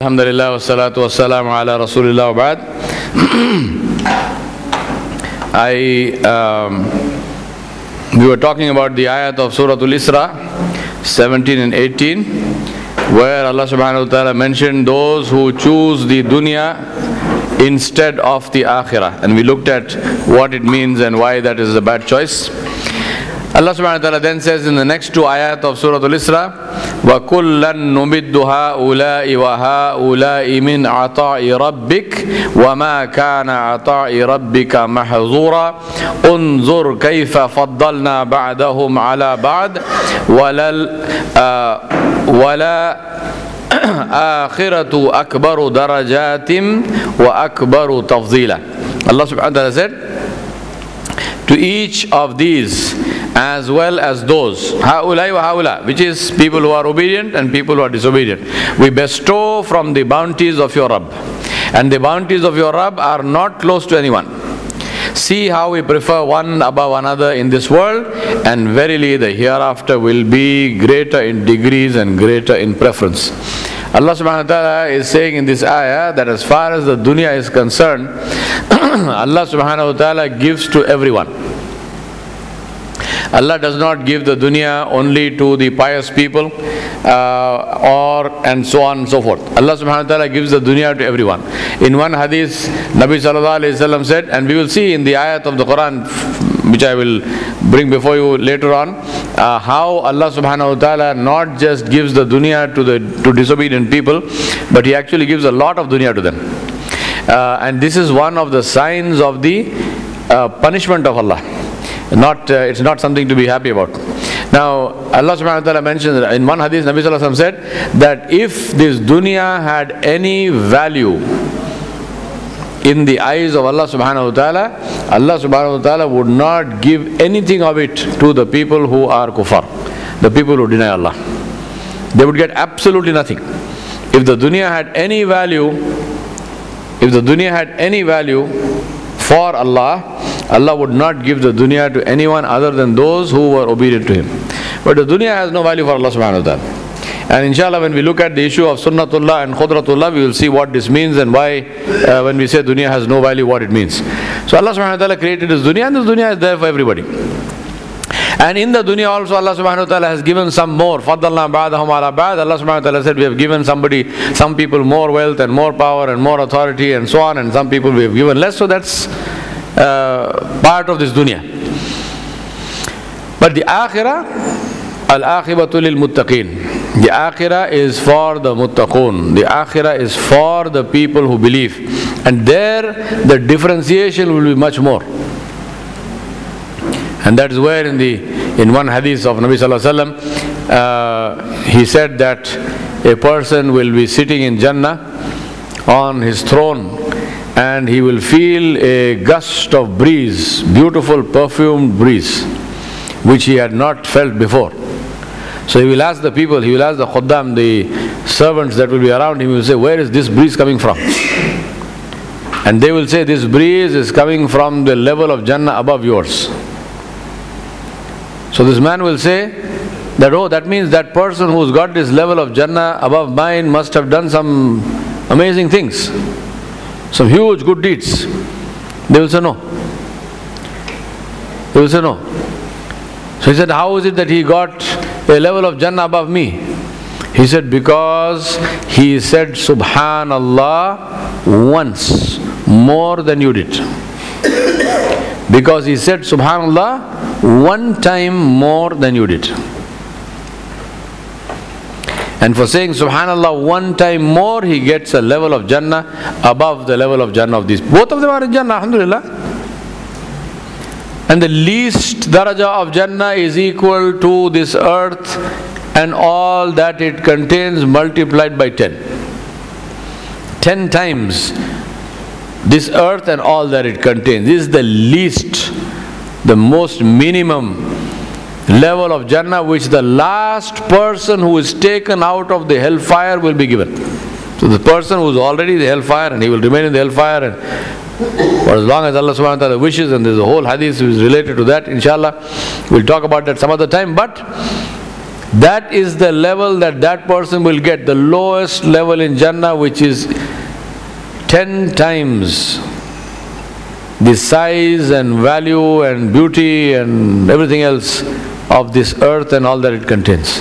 Alhamdulillah wassalatu wassalamu ala rasulillah ba'd. I um, we were talking about the ayat of Surah Al-Isra 17 and 18 where Allah subhanahu wa ta'ala mentioned those who choose the dunya instead of the akhirah and we looked at what it means and why that is a bad choice. Allah subhanahu wa ta'ala then says in the next two ayat of Surah Al-Isra وَكُلًّا نُمِدُّ هَؤُلَاءِ وَهَؤُلَاءِ مِنْ عَطَاءِ رَبِّكَ وَمَا كَانَ عَطَاءِ رَبِّكَ مَحْظُورًا انظُرْ كَيْفَ فَضَّلْنَا بَعْدَهُمْ عَلَى بَعْدٍ وَلَا وَلَا آخِرَةُ أَكْبَرُ دَرَجَاتٍ وَأَكْبَرُ تَفْضِيلًا subhanahu wa ta'ala said to each of these as well as those. Wa which is people who are obedient and people who are disobedient. We bestow from the bounties of your rabb. And the bounties of your rabb are not close to anyone. See how we prefer one above another in this world and verily the hereafter will be greater in degrees and greater in preference Allah subhanahu wa ta'ala is saying in this ayah that as far as the dunya is concerned Allah subhanahu wa ta'ala gives to everyone Allah does not give the dunya only to the pious people uh, or and so on and so forth. Allah subhanahu wa ta'ala gives the dunya to everyone. In one hadith, Nabi sallallahu alayhi wasallam said, and we will see in the ayat of the Quran, which I will bring before you later on, uh, how Allah subhanahu wa ta'ala not just gives the dunya to the to disobedient people, but He actually gives a lot of dunya to them. Uh, and this is one of the signs of the uh, punishment of Allah not uh, it's not something to be happy about now allah subhanahu wa ta'ala mentions in one hadith nabi said that if this dunya had any value in the eyes of allah subhanahu wa ta'ala allah subhanahu wa ta'ala would not give anything of it to the people who are kuffar the people who deny allah they would get absolutely nothing if the dunya had any value if the dunya had any value for allah Allah would not give the dunya to anyone other than those who were obedient to Him. But the dunya has no value for Allah subhanahu wa ta'ala. And inshallah, when we look at the issue of Sunnatullah and Khudratullah, we will see what this means and why, uh, when we say dunya has no value, what it means. So Allah subhanahu wa ta'ala created this dunya, and this dunya is there for everybody. And in the dunya also Allah subhanahu wa ta'ala has given some more. Faddalna ba'dahum ala. Allah subhanahu wa ta'ala said we have given somebody, some people more wealth and more power and more authority and so on and some people we have given less. So that's uh, part of this dunya. But the akhirah, al-aqibatu lil muttaqeen. The akhirah is for the muttaqun. The akhirah is for the people who believe. And there the differentiation will be much more. And that is where in the in one hadith of Nabi Sallallahu Alaihi Wasallam, uh, he said that a person will be sitting in Jannah on his throne and he will feel a gust of breeze, beautiful perfumed breeze, which he had not felt before. So he will ask the people, he will ask the khuddam, the servants that will be around him, he will say, Where is this breeze coming from? And they will say, This breeze is coming from the level of Jannah above yours. So this man will say that, Oh, that means that person who's got this level of Jannah above mine must have done some amazing things some huge good deeds. They will say no. They will say no. So he said, How is it that he got a level of Jannah above me? He said, Because he said Subhanallah once more than you did. Because he said Subhanallah one time more than you did. And for saying Subhanallah one time more, he gets a level of Jannah above the level of Jannah of these. Both of them are in Jannah, Alhamdulillah. And the least daraja of Jannah is equal to this earth and all that it contains multiplied by 10. 10 times this earth and all that it contains. This is the least, the most minimum level of Jannah which the last person who is taken out of the hellfire will be given. So the person who is already in the hellfire and he will remain in the hellfire and for as long as Allah subhanahu wa ta'ala wishes and there's a whole hadith which is related to that, inshallah, we'll talk about that some other time. But That is the level that that person will get, the lowest level in Jannah, which is 10 times the size and value and beauty and everything else of this earth and all that it contains.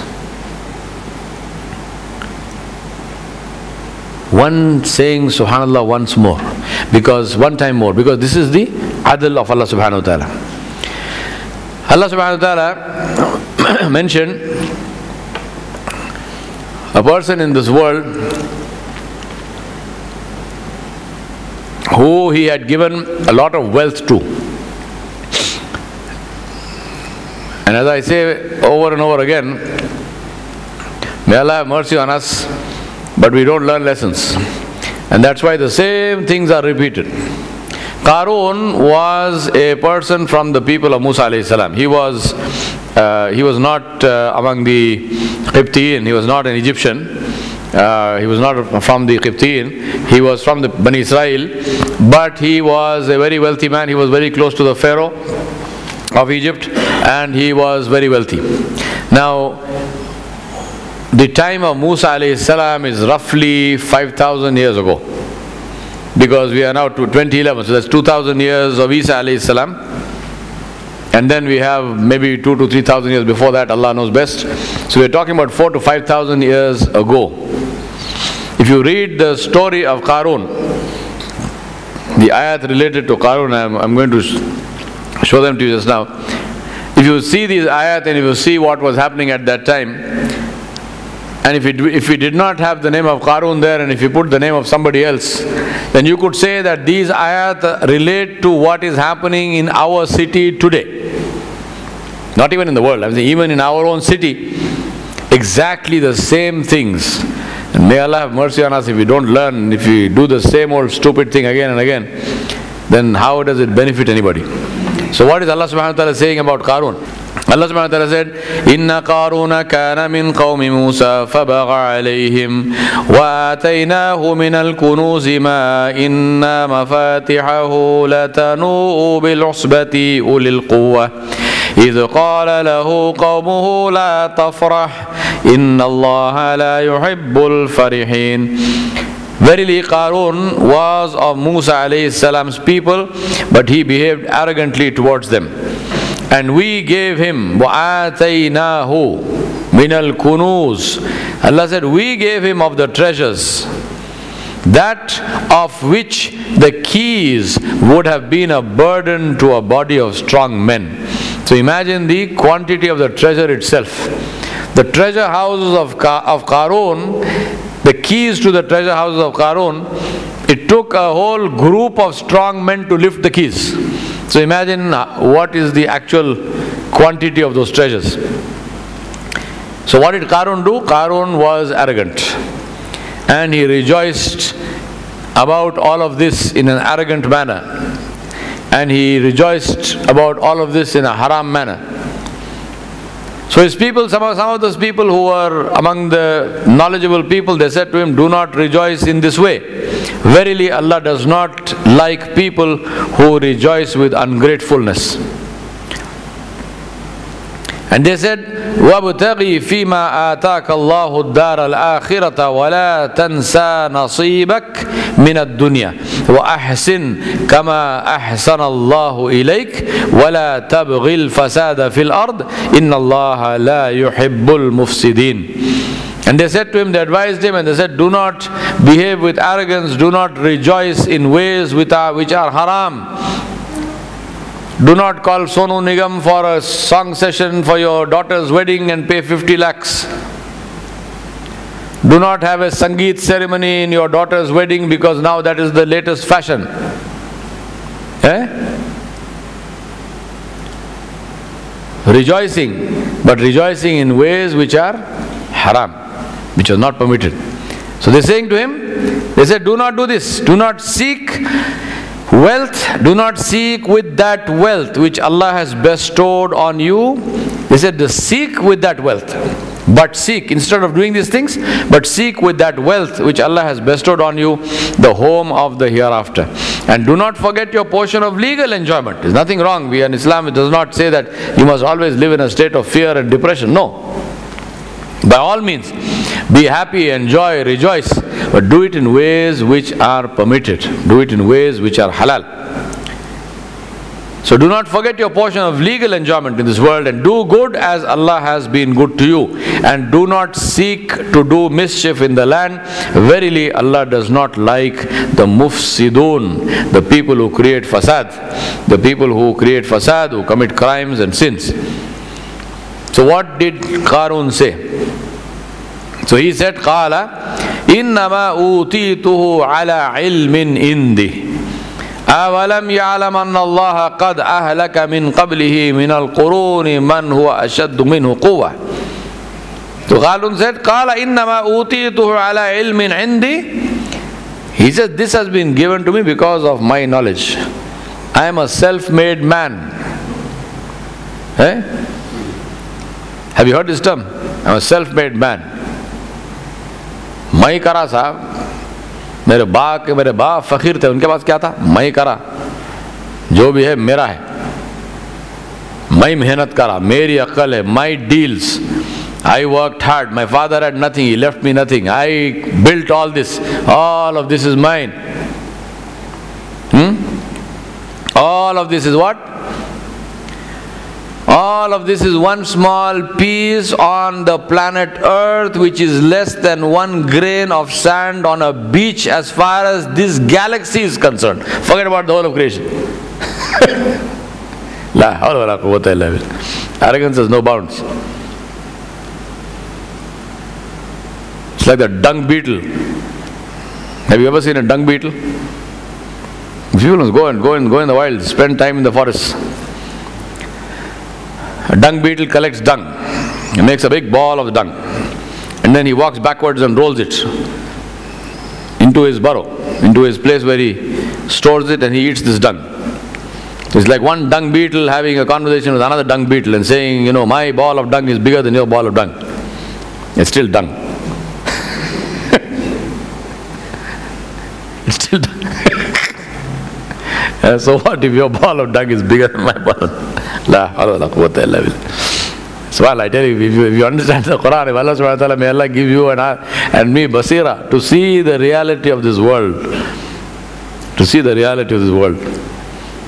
One saying Subhanallah once more, because one time more, because this is the adl of Allah subhanahu wa ta'ala. Allah subhanahu wa ta'ala mentioned a person in this world who he had given a lot of wealth to. And as I say over and over again, may Allah have mercy on us, but we don't learn lessons. And that's why the same things are repeated. Qarun was a person from the people of Musa alayhi salam. He was, uh, he was not uh, among the Qibtiyin, he was not an Egyptian. Uh, he was not from the Qibtiyin, he was from the Bani Israel, but he was a very wealthy man. He was very close to the Pharaoh of Egypt and he was very wealthy. Now, the time of Musa alayhi salam is roughly 5,000 years ago because we are now to 2011, so that's 2,000 years of Isa alayhi salam. And then we have maybe two to three thousand years before that, Allah knows best. So we're talking about four to five thousand years ago. If you read the story of Qarun, the ayat related to Qarun, I'm, I'm going to show them to you just now. If you see these ayat and if you see what was happening at that time, and if, it, if we did not have the name of Qarun there and if you put the name of somebody else, then you could say that these ayat relate to what is happening in our city today. Not even in the world, I'm saying even in our own city, exactly the same things. And may Allah have mercy on us if we don't learn, if we do the same old stupid thing again and again, then how does it benefit anybody? So what is Allah subhanahu wa ta'ala saying about Qarun? الله سبحانه وتعالى said إن قارون كان من قوم موسى فبغى عليهم وآتيناه من الكنوز ما إن مفاتحه لتنوء بالعصبة أولي القوة. إذ قال له قومه لا تفرح إن الله لا يحب الفرحين. Verily Qarun was of Musa alayhi salam's people but he behaved arrogantly towards them. and we gave him وَآتَيْنَاهُ مِنَ الْكُنُوزِ Allah said we gave him of the treasures that of which the keys would have been a burden to a body of strong men. So imagine the quantity of the treasure itself. The treasure houses of, Ka- of Qarun, the keys to the treasure houses of Qarun, it took a whole group of strong men to lift the keys. So imagine uh, what is the actual quantity of those treasures. So what did Karun do? Karun was arrogant. And he rejoiced about all of this in an arrogant manner. And he rejoiced about all of this in a haram manner. So his people, some of, some of those people who were among the knowledgeable people, they said to him, Do not rejoice in this way. Verily, Allah does not like people who rejoice with ungratefulness. And they said, وَابْتَغِي فِيمَا آتَاكَ اللَّهُ الدَّارَ الْآخِرَةَ وَلَا تَنْسَى نَصِيبَكَ مِنَ الدُّنْيَا وَأَحْسِنْ كَمَا أَحْسَنَ اللَّهُ إِلَيْكَ وَلَا تَبْغِ الْفَسَادَ فِي الْأَرْضِ إِنَّ اللَّهَ لَا يُحِبُّ الْمُفْسِدِينَ and they said to him, they advised him, and they said, Do not behave with arrogance, do not rejoice in ways which are, which are haram. Do not call Sonu Nigam for a song session for your daughter's wedding and pay 50 lakhs. Do not have a Sangeet ceremony in your daughter's wedding because now that is the latest fashion. Eh? Rejoicing, but rejoicing in ways which are haram which was not permitted. So they're saying to him, they said, Do not do this. Do not seek wealth. Do not seek with that wealth which Allah has bestowed on you. They said, Seek with that wealth. But seek, instead of doing these things, but seek with that wealth which Allah has bestowed on you the home of the hereafter. And do not forget your portion of legal enjoyment. There's nothing wrong. We in Islam, it does not say that you must always live in a state of fear and depression. No. By all means, be happy, enjoy, rejoice, but do it in ways which are permitted. Do it in ways which are halal. So do not forget your portion of legal enjoyment in this world and do good as Allah has been good to you. And do not seek to do mischief in the land. Verily, Allah does not like the mufsidun, the people who create fasad, the people who create fasad, who commit crimes and sins. So what did Qarun say? So he said, قال إنما أوتيته على علم عندي أولم يعلم أن الله قد أهلك من قبله من القرون من هو أشد منه قوة So Qarun said, قال إنما أوتيته على علم عندي He said, this has been given to me because of my knowledge. I am a self-made man. Eh? Have you heard this term? I'm a self-made man. میں کرا صاحب۔ میرے با کے میرے با فقیر تھے، ان کے پاس کیا تھا؟ میں کرا۔ جو بھی ہے، میرا ہے۔ میں محنت کرا۔ میری عقل ہے my deals I work hard my father had nothing left me nothing I built all this all of this is mine all of this is what All of this is one small piece on the planet Earth, which is less than one grain of sand on a beach as far as this galaxy is concerned. Forget about the whole of creation. Arrogance has no bounds. It's like the dung beetle. Have you ever seen a dung beetle? People must go and go and go in the wild, spend time in the forest. A dung beetle collects dung. He makes a big ball of dung. And then he walks backwards and rolls it into his burrow, into his place where he stores it and he eats this dung. It's like one dung beetle having a conversation with another dung beetle and saying, you know, my ball of dung is bigger than your ball of dung. It's still dung. it's still dung. Uh, so what if your ball of dung is bigger than my ball La hawla la I tell you, if you, if you understand the Quran, if Allah subhanahu wa ta'ala, may Allah give you and, I, and me basira to see the reality of this world. To see the reality of this world.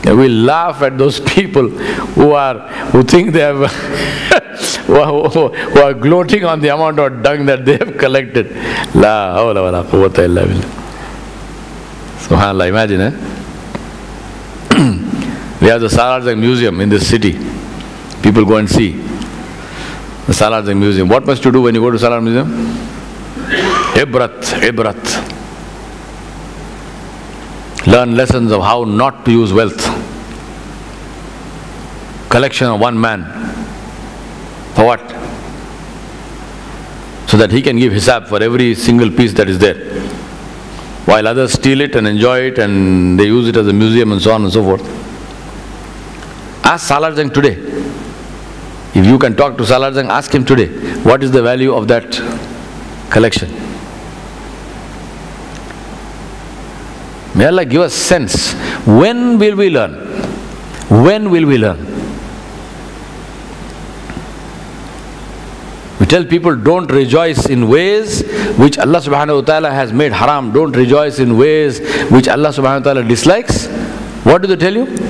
And we laugh at those people who are who think they have who, are, who are gloating on the amount of dung that they have collected. La hawla wa la quwwata illa billah. Subhanallah, imagine eh? we have the Salarjung Museum in this city. People go and see the Salarjung Museum. What must you do when you go to Salar Museum? Ibrat, Ibrat. Learn lessons of how not to use wealth. Collection of one man. For what? So that he can give hisab for every single piece that is there. While others steal it and enjoy it and they use it as a museum and so on and so forth. Ask Salarjung today. If you can talk to Salarjung, ask him today, what is the value of that collection? May Allah give us sense. When will we learn? When will we learn? We tell people don't rejoice in ways which Allah subhanahu wa ta'ala has made haram. Don't rejoice in ways which Allah subhanahu wa ta'ala dislikes. What do they tell you?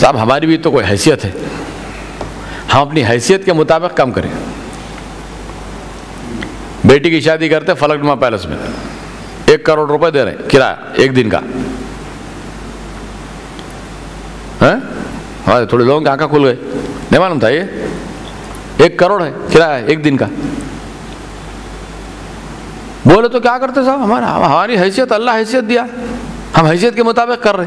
صاحب، ہماری بھی تو کوئی حیثیت ہے۔ ہم اپنی حیثیت کے مطابق کم کریں۔ بیٹی کی شادی کرتے فلک نما پیلس میں۔ ایک کروڑ روپے دے رہے ہیں، کرایہ ایک دن کا۔ ہاں؟ تھوڑے لوگوں کی آنکھیں کھل گئے نہیں معلوم تھا یہ؟ ایک کروڑ ہے، کرایہ ایک دن کا۔ بولے تو کیا کرتے صاحب؟ ہمارا ہماری حیثیت، اللہ حیثیت دیا۔ ہم حیثیت کے مطابق کر رہے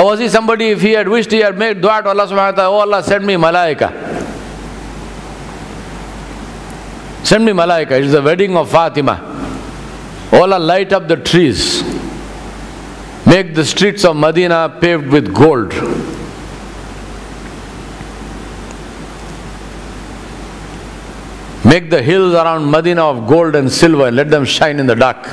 Or was he somebody, if he had wished, he had made dua to Allah subhanahu wa ta'ala, oh Allah, send me malaika. Send me Malaika. It's the wedding of Fatima. Oh Allah, light up the trees. Make the streets of Medina paved with gold. Make the hills around Medina of gold and silver and let them shine in the dark.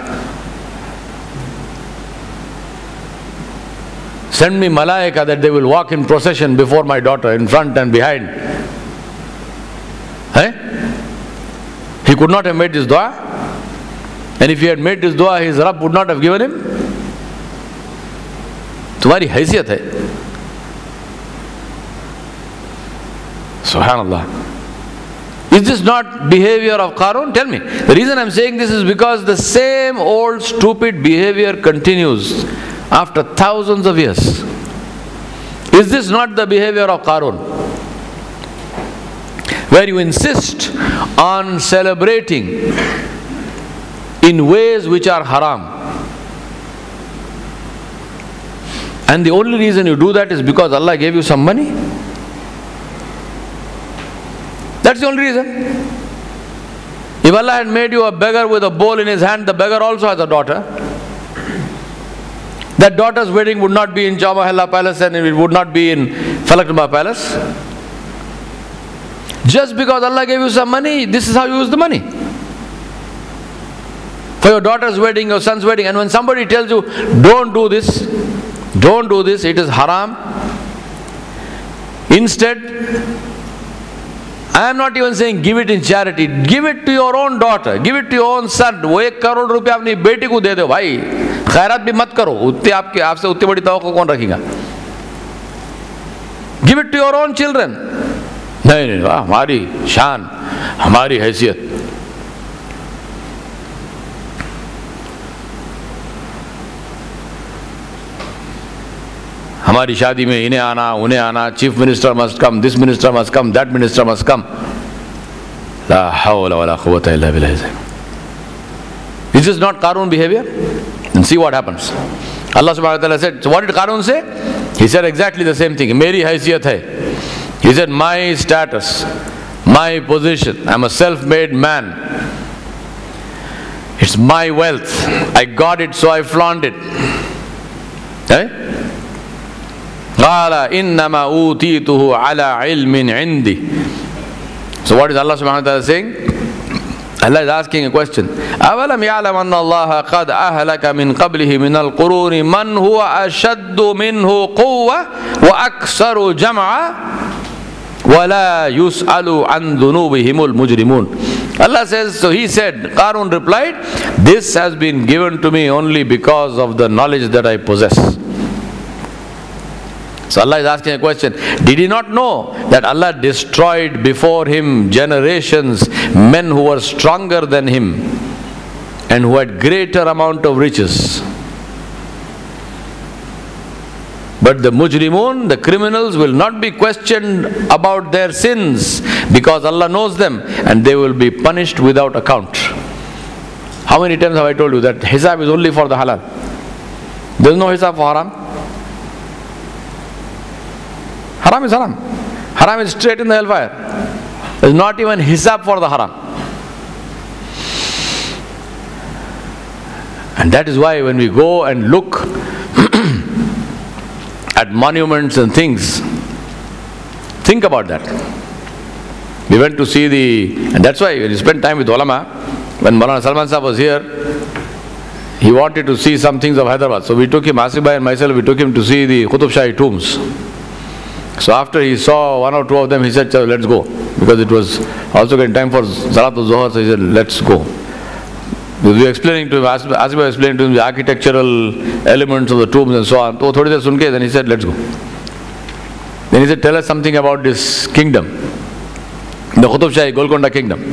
Send me Malaika that they will walk in procession before my daughter, in front and behind. Eh? He could not have made this dua. And if he had made this dua, his Rabb would not have given him. तुम्हारी हैसियत है Subhanallah. Is this not behavior of Qarun? Tell me. The reason I'm saying this is because the same old stupid behavior continues after thousands of years. Is this not the behavior of Qarun? Where you insist on celebrating in ways which are haram. And the only reason you do that is because Allah gave you some money. That's the only reason. If Allah had made you a beggar with a bowl in his hand, the beggar also has a daughter. That daughter's wedding would not be in Chowmahalla Palace and it would not be in Falaknuma Palace. Just because Allah gave you some money, this is how you use the money. For your daughter's wedding, your son's wedding, and when somebody tells you, don't do this, don't do this, it is haram. Instead, I am not even saying give it in charity. Give it to your own daughter. Give it to your own son. वो एक करोड़ रुपया अपनी बेटी को दे दो भाई خیرات بھی مت کرو، اتنے آپ کے آپ سے اتنی بڑی توقع کون رکھے گا؟ Give it to your own children نہیں نہیں ہماری شان، ہماری حیثیت۔ ہماری شادی میں انہیں آنا انہیں آنا، chief minister must come, this minister must come, that minister must come. لا حول ولا قوت الا بالله This is not Karun behavior. And see what happens. Allah subhanahu wa ta'ala said, so what did Qarun say? He said exactly the same thing. Meri haysiyat hai. He said, my status, my position, I'm a self-made man. It's my wealth. I got it, so I flaunt it. Eh? قال إنما أوتيته على علم عندي So what is Allah subhanahu wa ta'ala saying? Allah is asking a question. أولم يعلم أن الله قد أهلك من قبله من القرون من هو أشد منه قوة وأكثر جمعا ولا يسأل عن ذنوبهم المجرمون Allah says, so he said, Qarun replied, this has been given to me only because of the knowledge that I possess. So Allah is asking a question. Did he not know that Allah destroyed before him generations men who were stronger than him and who had greater amount of riches? But the mujrimun, the criminals, will not be questioned about their sins because Allah knows them and they will be punished without account. How many times have I told you that hisab is only for the halal? There is no hisab for haram. Haram is haram. Haram is straight in the hellfire. There is not even hisab for the haram. And that is why when we go and look at monuments and things, think about that. We went to see the, and that's why when you spend time with ulama, when Maulana Salman Sahib was here, he wanted to see some things of Hyderabad. So we took him, Asif and myself, we took him to see the Qutub Shahi tombs. So after he saw one or two of them, he said, let's go. Because it was also getting time for Salatul Zohar, so he said, let's go. We were explaining to him, Asif Bhai explaining to him the architectural elements of the tombs and so on. So thodi sunke, then he said, let's go. Then he said, tell us something about this kingdom. The Qutub Shahi Golconda kingdom.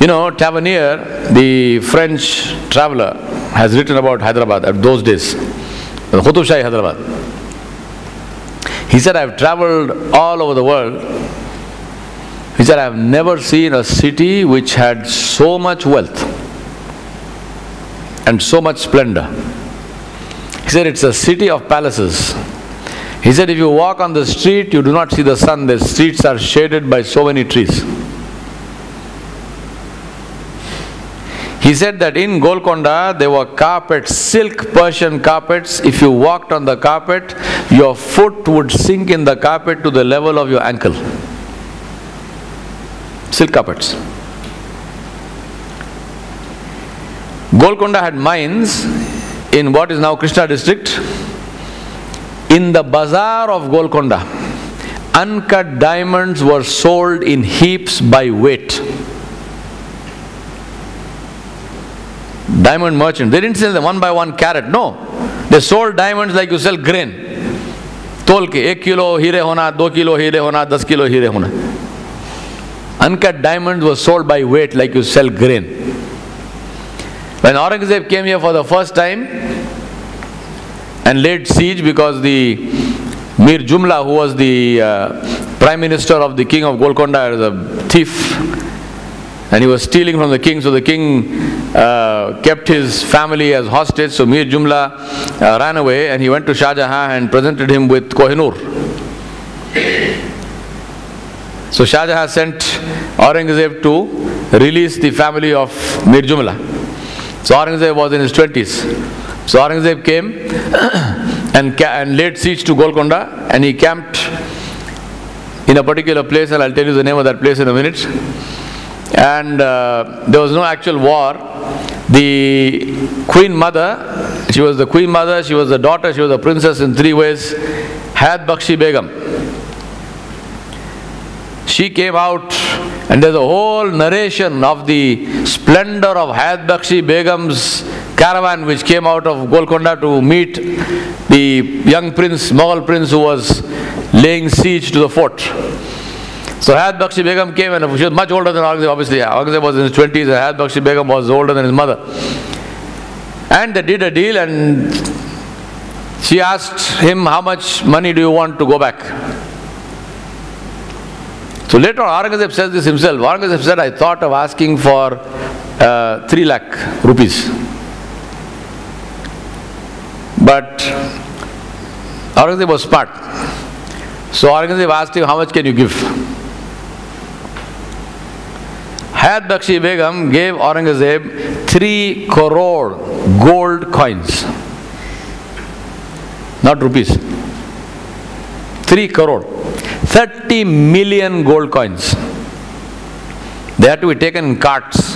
You know, Tavernier, the French traveler, has written about Hyderabad at those days. The Qutub Shahi Hyderabad. He said, I've traveled all over the world. He said, I've never seen a city which had so much wealth and so much splendor. He said, it's a city of palaces. He said, if you walk on the street, you do not see the sun. The streets are shaded by so many trees. He said that in Golconda there were carpets, silk Persian carpets. If you walked on the carpet, your foot would sink in the carpet to the level of your ankle. Silk carpets. Golconda had mines in what is now Krishna district. In the bazaar of Golconda, uncut diamonds were sold in heaps by weight. Diamond merchant, they didn't sell them one by one carat, no. They sold diamonds like you sell grain. तोल के एक kilo हीरे होना दो kilo हीरे होना दस kilo हीरे होना uncut diamonds were sold by weight like you sell grain when Aurangzeb came here for the first time and laid siege because the Mir Jumla, who was the uh, prime minister of the king of Golconda, was a thief and he was stealing from the king. So the king uh, kept his family as hostage. So Mir Jumla uh, ran away and he went to Shah Jahan and presented him with Kohinoor. So Shah Jahan sent Aurangzeb to release the family of Mir Jumla. So Aurangzeb was in his 20s. So Aurangzeb came and, and laid siege to Golconda and he camped in a particular place and I'll tell you the name of that place in a minute. And uh, there was no actual war. The queen mother, she was the queen mother, she was the daughter, she was a princess in three ways, Hayat Bakshi Begum. She came out and there's a whole narration of the splendor of Hayat Bakshi Begum's caravan which came out of Golconda to meet the young prince, Mughal prince who was laying siege to the fort. So Hayat Bakshi Begum came and she was much older than Aurangzeb obviously. Aurangzeb was in his 20s and Hayat Bakshi Begum was older than his mother. And they did a deal and she asked him how much money do you want to go back? So later on, Aurangzeb says this himself. Aurangzeb said, I thought of asking for uh, 3 lakh rupees. But Aurangzeb was smart. So Aurangzeb asked him, how much can you give? Hayat Bakshi Begum gave Aurangzeb 3 crore gold coins. Not rupees. 3 crore. 30 million gold coins. They had to be taken in carts.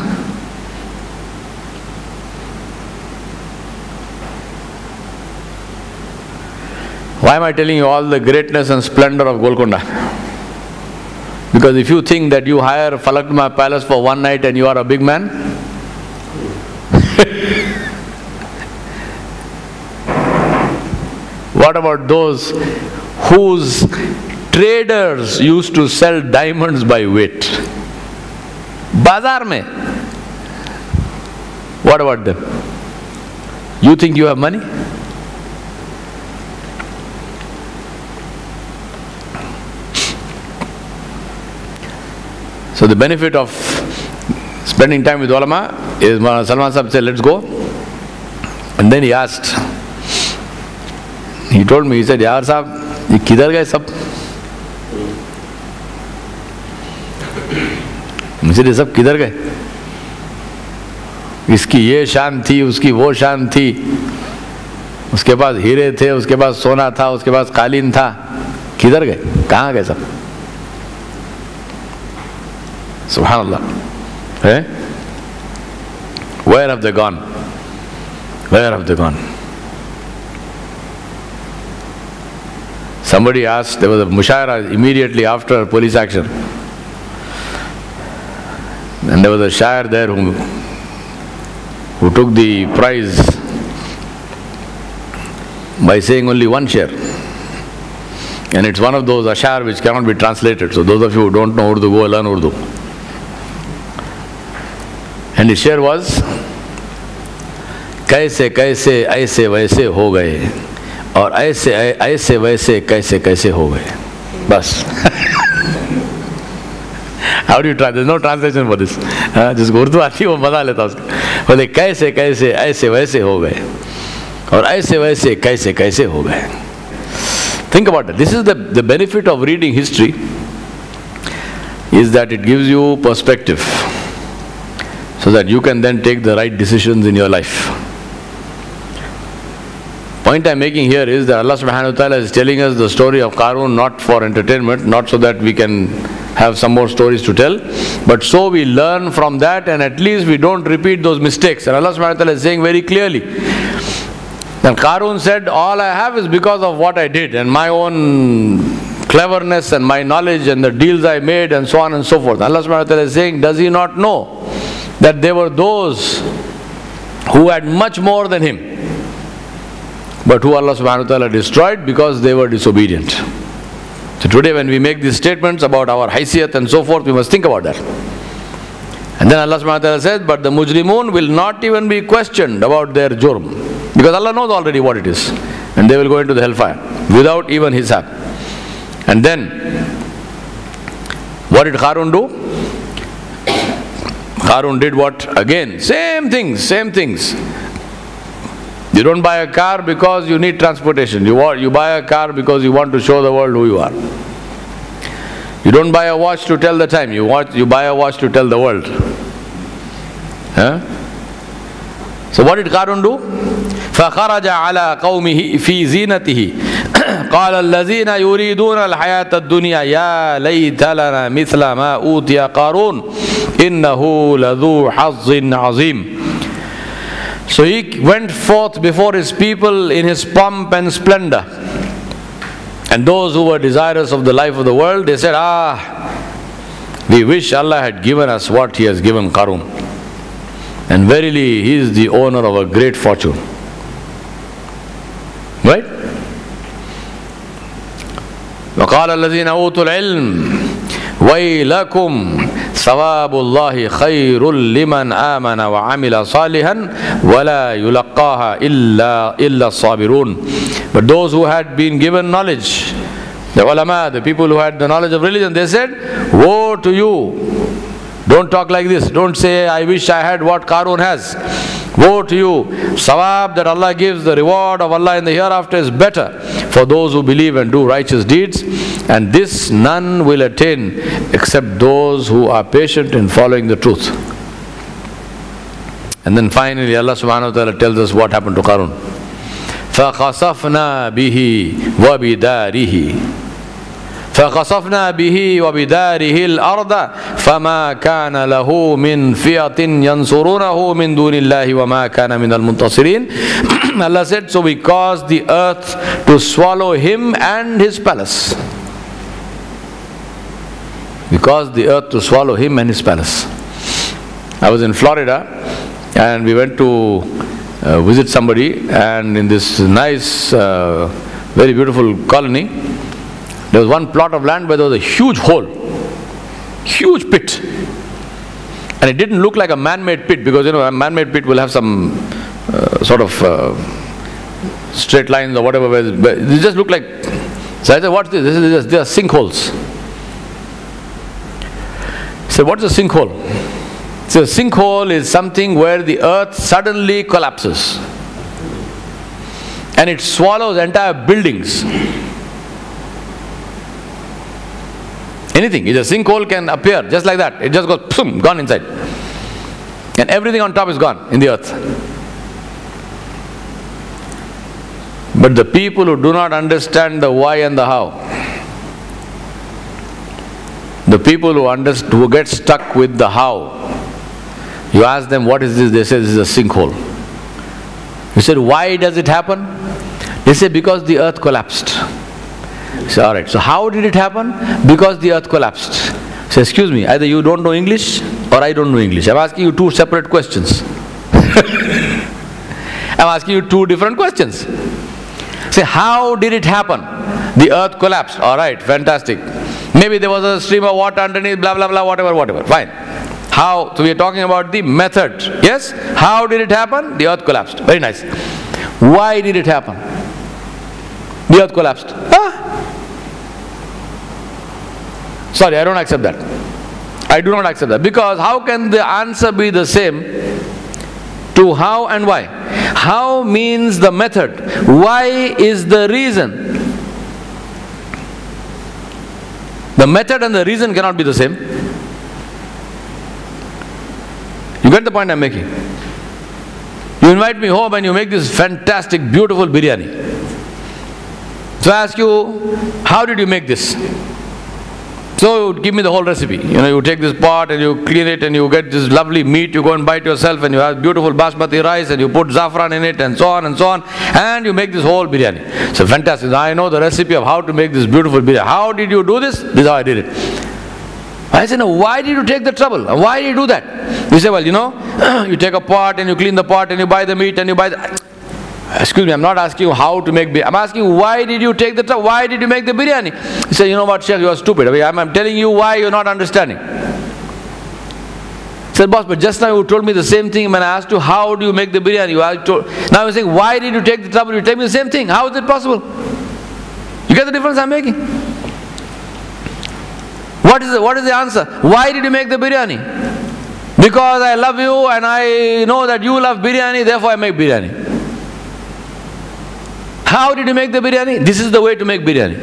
Why am I telling you all the greatness and splendor of Golconda? Because if you think that you hire Falaknuma Palace for one night and you are a big man, what about those whose traders used to sell diamonds by weight. Bazaar mein. What about them? You think you have money? So the benefit of spending time with ulama is Salman Sahib said, let's go. And then he asked, he told me, he said, Yaar Sahib, یہ کدھر گئے سب مجھے یہ سب کدھر گئے اس کی یہ شان تھی اس کی وہ شان تھی اس کے پاس ہیرے تھے اس کے پاس سونا تھا اس کے پاس قالین تھا کدھر گئے کہاں گئے سب Subhanallah. Eh? Where have they gone? Where have they gone? Somebody asked, there was a mushaira immediately after police action. And there was a shair there who, who took the prize by saying only one share. And it's one of those ashar which cannot be translated. So those of you who don't know Urdu, go learn Urdu. And share was کیسے کیسے ایسے ویسے ہو گئے اور ایسے ایسے ویسے کیسے کیسے ہو گئے بس how do trans no translation for this جس کو اردو آتی ہے وہ مزہ لیتا اس کا بولے کیسے کیسے ایسے ویسے ہو گئے اور ایسے ویسے کیسے کیسے ہو گئے think about this is the the benefit of reading history is that it gives you perspective so that you can then take the right decisions in your life. Point I'm making here is that Allah subhanahu wa ta'ala is telling us the story of Karun not for entertainment, not so that we can have some more stories to tell, but so we learn from that and at least we don't repeat those mistakes. And Allah subhanahu wa ta'ala is saying very clearly that Karun said, All I have is because of what I did and my own cleverness and my knowledge and the deals I made and so on and so forth. Allah subhanahu wa ta'ala is saying, Does he not know that there were those who had much more than him, but who Allah subhanahu wa ta'ala destroyed because they were disobedient? So today when we make these statements about our haysiyat and so forth, we must think about that. And then Allah subhanahu wa ta'ala says, but the mujrimun will not even be questioned about their jurm. Because Allah knows already what it is. And they will go into the hellfire without even hisab. And then, what did Harun do? Harun did what? Again, same things, same things. You don't buy a car because you need transportation. You, want, you buy a car because you want to show the world who you are. You don't buy a watch to tell the time. You, watch, you buy a watch to tell the world. Huh? So what did Qarun do? فخرج على قومه في زينته قال الذين يريدون الحياة الدنيا يا ليت لنا مثل ما أوتي قارون إنه لذو حظ عظيم So he went forth before his people in his pomp and splendor. And those who were desirous of the life of the world, they said, Ah, we wish Allah had given us what He has given Qarun. And verily, He is the owner of a great fortune. Right? وقال الذين أوتوا العلم welcome ثواب الله خير لمن آمن وعمل صالحا ولا يلقاها إلا إلا الصابرون But those who had been given knowledge, the ulama, the people who had the knowledge of religion, they said, Woe to you! Don't talk like this. Don't say, I wish I had what Qarun has. Woe to you! Sawab that Allah gives, the reward of Allah in the hereafter is better for those who believe and do righteous deeds. And this none will attain except those who are patient in following the truth. And then finally Allah subhanahu wa ta'ala tells us what happened to Qarun. فَخَسَفْنَا بِهِ وَبِدَارِهِ فخسفنا به وبداره الأرض فما كان له من فئة ينصرونه من دون الله وما كان من المنتصرين Allah said so we caused the earth to swallow him and his palace we caused the earth to swallow him and his palace I was in Florida and we went to uh, visit somebody and in this nice uh, very beautiful colony there was one plot of land where there was a huge hole, huge pit. And it didn't look like a man-made pit because you know a man-made pit will have some uh, sort of uh, straight lines or whatever. But it just looked like. So I said, "What's this? This is just they are sinkholes." He said, "What's a sinkhole?" So a sinkhole is something where the earth suddenly collapses and it swallows entire buildings. Anything. It's A sinkhole can appear just like that. It just goes, boom, gone inside. And everything on top is gone in the earth. But the people who do not understand the why and the how, the people who, underst- who get stuck with the how, you ask them, what is this? They say, this is a sinkhole. You said, why does it happen? They say, because the earth collapsed. So, all right. So, how did it happen? Because the earth collapsed. So, excuse me, either you don't know English or I don't know English. I'm asking you two separate questions. I'm asking you two different questions. Say, how did it happen? The earth collapsed. All right, fantastic. Maybe there was a stream of water underneath, blah, blah, blah, whatever, whatever. Fine. How? So, we are talking about the method. Yes? How did it happen? The earth collapsed. Very nice. Why did it happen? The earth collapsed. Ah, Sorry, I don't accept that. I do not accept that. Because how can the answer be the same to how and why? How means the method. Why is the reason. The method and the reason cannot be the same. You get the point I'm making? You invite me home and you make this fantastic, beautiful biryani. So I ask you, how did you make this? So give me the whole recipe. You know, you take this pot and you clean it and you get this lovely meat, you go and buy it yourself and you have beautiful basmati rice and you put saffron in it and so on and so on and you make this whole biryani. So fantastic. I know the recipe of how to make this beautiful biryani. How did you do this? This is how I did it. I said, no, why did you take the trouble? Why did you do that? You say, well, you know, you take a pot and you clean the pot and you buy the meat and you buy the... Excuse me, I'm not asking you how to make biryani. I'm asking you, why did you take the trouble? Why did you make the biryani? He said, you know what, Sheikh, you are stupid. I'm, I'm telling you why you're not understanding. He said, boss, but just now you told me the same thing when I asked you, how do you make the biryani? You told, now you're saying, why did you take the trouble? You tell me the same thing. How is it possible? You get the difference I'm making? What is, the, what is the answer? Why did you make the biryani? Because I love you and I know that you love biryani, therefore I make biryani. How did you make the biryani? This is the way to make biryani.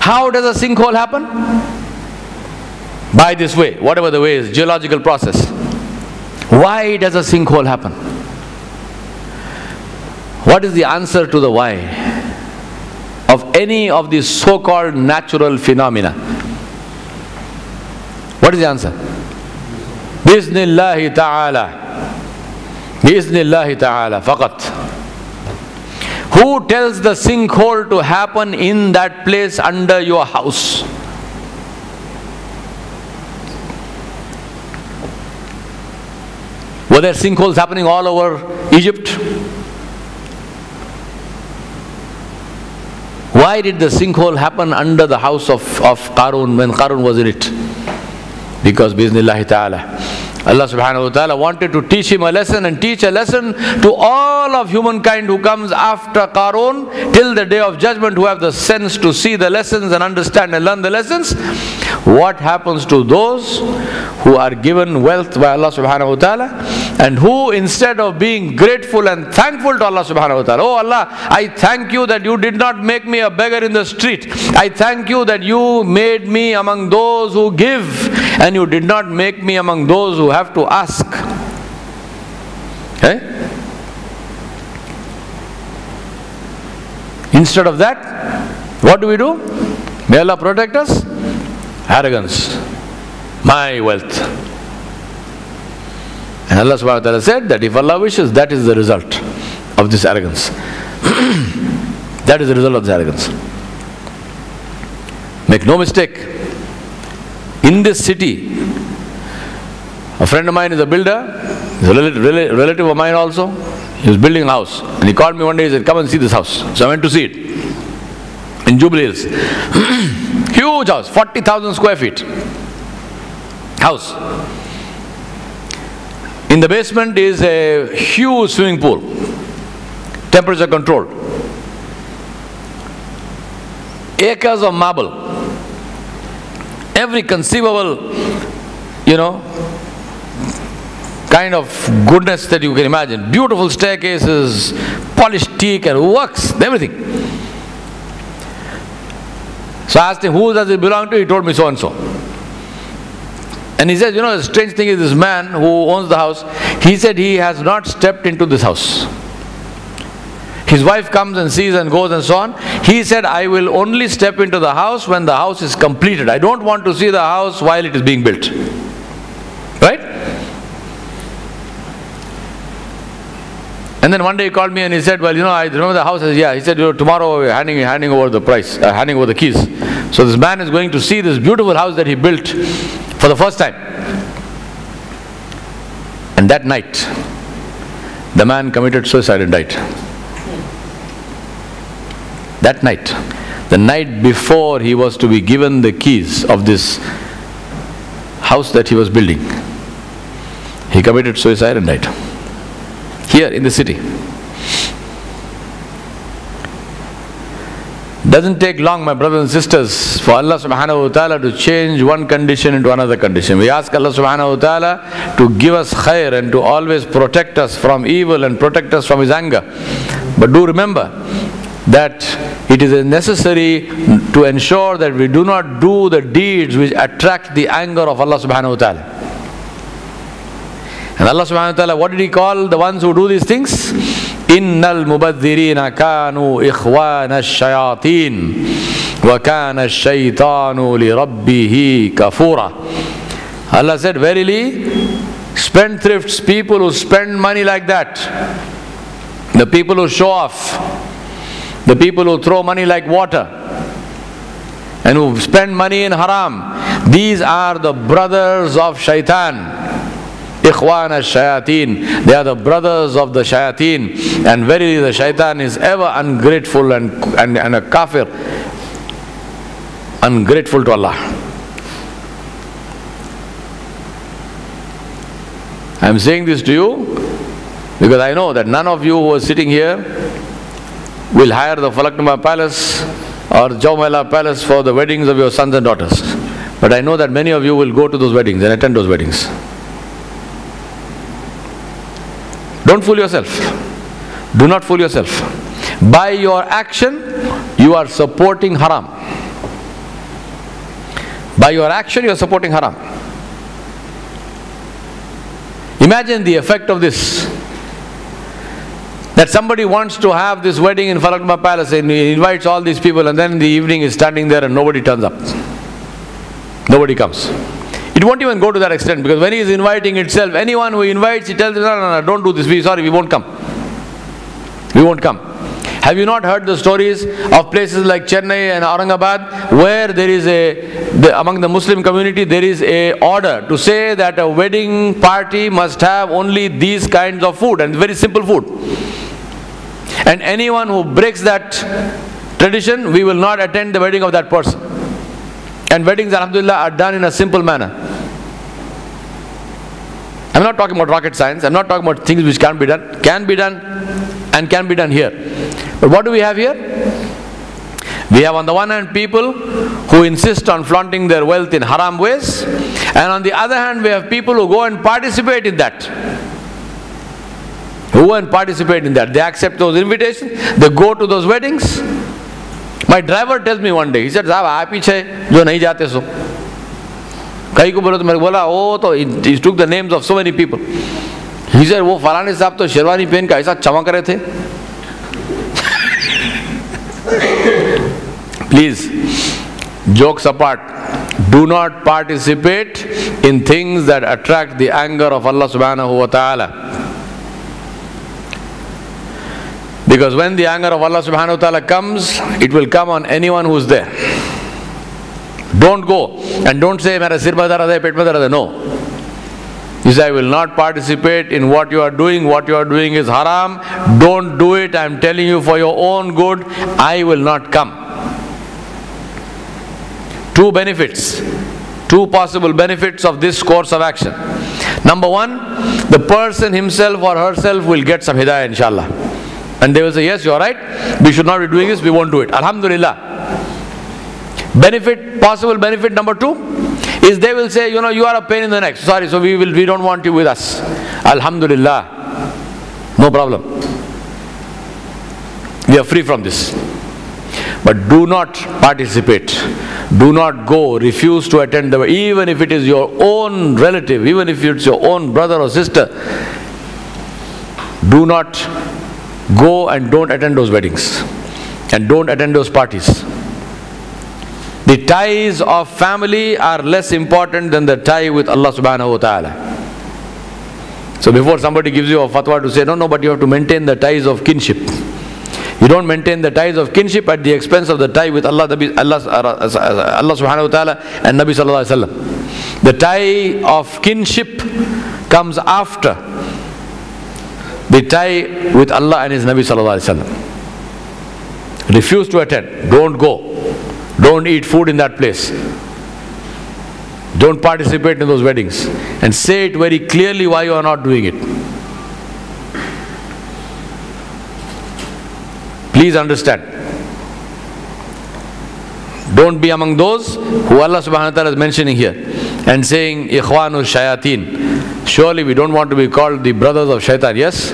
How does a sinkhole happen? By this way, whatever the way is, geological process. Why does a sinkhole happen? What is the answer to the why? of any of these so-called natural phenomena? What is the answer? Bismillah ta'ala. Bismillah ta'ala. Faqat. Who tells the sinkhole to happen in that place under your house? Were there sinkholes happening all over Egypt? Why did the sinkhole happen under the house of, of Qarun when Qarun was in it? Because Bismillah ta'ala. Allah subhanahu wa ta'ala wanted to teach him a lesson and teach a lesson to all of humankind who comes after Qarun till the day of judgment who have the sense to see the lessons and understand and learn the lessons. What happens to those who are given wealth by Allah subhanahu wa ta'ala and who instead of being grateful and thankful to Allah subhanahu wa ta'ala, oh Allah, I thank you that you did not make me a beggar in the street. I thank you that you made me among those who give and you did not make me among those who have to ask. Okay? Instead of that, what do we do? May Allah protect us? Arrogance. My wealth. And Allah subhanahu wa ta'ala said that if Allah wishes, that is the result of this arrogance. that is the result of this arrogance. Make no mistake, in this city, a friend of mine is a builder, he's a relative of mine also. He was building a house. And he called me one day, he said, Come and see this house. So I went to see it. In Jubilee Hills. Huge house, 40,000 square feet. House. In the basement is a huge swimming pool. Temperature controlled. Acres of marble. Every conceivable, you know, kind of goodness that you can imagine. Beautiful staircases, polished teak and works, everything. So I asked him, who does it belong to? He told me so and so. And he says, you know, the strange thing is this man who owns the house, he said he has not stepped into this house. His wife comes and sees and goes and so on. He said, I will only step into the house when the house is completed. I don't want to see the house while it is being built. Right? And then one day he called me and he said, well, you know, I remember the house. I said, yeah. He said, tomorrow we're handing, handing over the price, uh, handing over the keys. So this man is going to see this beautiful house that he built for the first time. And that night, the man committed suicide and died. That night, the night before he was to be given the keys of this house that he was building, he committed suicide and died here in the city. Doesn't take long, my brothers and sisters, for Allah subhanahu wa ta'ala to change one condition into another condition. We ask Allah subhanahu wa ta'ala to give us khair and to always protect us from evil and protect us from His anger. But do remember that it is necessary to ensure that we do not do the deeds which attract the anger of Allah subhanahu wa ta'ala. And Allah subhanahu wa ta'ala, what did He call the ones who do these things? Innal mubaddirina kanu ikhwana shayateen wa kana shaytanu li rabbihi kafura. Allah said, verily, spendthrifts, people who spend money like that, the people who show off, the people who throw money like water, and who spend money in haram, these are the brothers of shaitan. Ikhwan al-shayateen. They are the brothers of the shayateen. And verily the shaitan is ever ungrateful and, and, and a kafir. Ungrateful to Allah. I am saying this to you because I know that none of you who are sitting here will hire the Falaknuma Palace or Chowmahalla Palace for the weddings of your sons and daughters. But I know that many of you will go to those weddings and attend those weddings. Don't fool yourself. Do not fool yourself. By your action, you are supporting haram. By your action, you are supporting haram. Imagine the effect of this. That somebody wants to have this wedding in Falaknuma Palace and he invites all these people and then in the evening is standing there and nobody turns up. Nobody comes. It won't even go to that extent because when he is inviting itself, anyone who invites, he tells them, no, no, no, don't do this. We sorry, we won't come. We won't come. Have you not heard the stories of places like Chennai and Aurangabad where there is a, the, among the Muslim community, there is a order to say that a wedding party must have only these kinds of food and very simple food. And anyone who breaks that tradition, we will not attend the wedding of that person. And weddings, alhamdulillah, are done in a simple manner. I'm not talking about rocket science. I'm not talking about things which can't be done. Can be done and can be done here. But what do we have here? We have on the one hand people who insist on flaunting their wealth in haram ways, and on the other hand, we have people who go and participate in that. Who go and participate in that. They accept those invitations, they go to those weddings. My driver tells me one day he said صاحب آپ ہی چھے جو نہیں جاتے سو کئی کو بولو تو میں بولا او تو took the names of so many people he said وہ فلانے صاحب تو شیروانی پہن کا ایسا چمک رہے تھے please jokes apart do not participate in things that attract the anger of Allah سبحانہ و تعالی Because when the anger of Allah subhanahu wa ta'ala comes, it will come on anyone who is there. Don't go and don't say. No. You say, I will not participate in what you are doing. What you are doing is haram. Don't do it. I am telling you for your own good. I will not come. Two benefits, two possible benefits of this course of action. Number one, the person himself or herself will get some hidayah, inshallah. And they will say, Yes, you are right. We should not be doing this. We won't do it. Alhamdulillah. Benefit, possible benefit number two is they will say, you know, you are a pain in the neck. Sorry, so we will we don't want you with us. Alhamdulillah. No problem. We are free from this. But do not participate. Do not go. Refuse to attend the even if it is your own relative, even if it's your own brother or sister. Do not go and don't attend those weddings. And don't attend those parties. The ties of family are less important than the tie with Allah subhanahu wa ta'ala. So before somebody gives you a fatwa to say, no, no, but you have to maintain the ties of kinship. You don't maintain the ties of kinship at the expense of the tie with Allah, Allah, uh, uh, uh, Allah subhanahu wa ta'ala and Nabi sallallahu alayhi wa The tie of kinship comes after the tie with Allah and His Nabi sallallahu alayhi wa Refuse to attend. Don't go. Don't eat food in that place. Don't participate in those weddings. And say it very clearly why you are not doing it. Please understand. Don't be among those who Allah subhanahu wa ta'ala is mentioning here and saying Ikhwanu Shayateen. Surely we don't want to be called the brothers of shaitan, yes?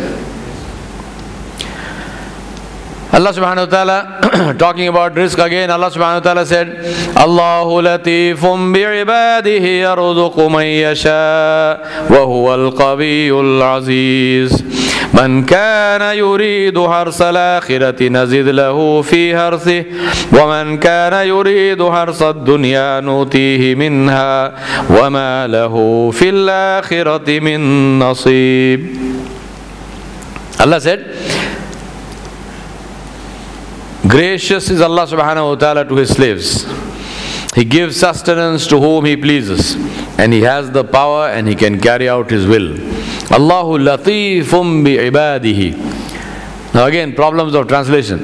Allah subhanahu wa ta'ala talking about risk again Allah subhanahu wa ta'ala said Allahu latifum bi'ibadihi yarzuqu man yasha wa huwa al-qawiyyul aziz من كان يريد حرث الآخرة نزد له في حرثه ومن كان يريد حرث الدنيا نؤتيه منها وما له في الآخرة من نصيب Allah said Gracious is Allah subhanahu wa ta'ala to His slaves. He gives sustenance to whom He pleases, and He has the power and He can carry out His will. Allahu latifum bi ibadihi. Now again, problems of translation.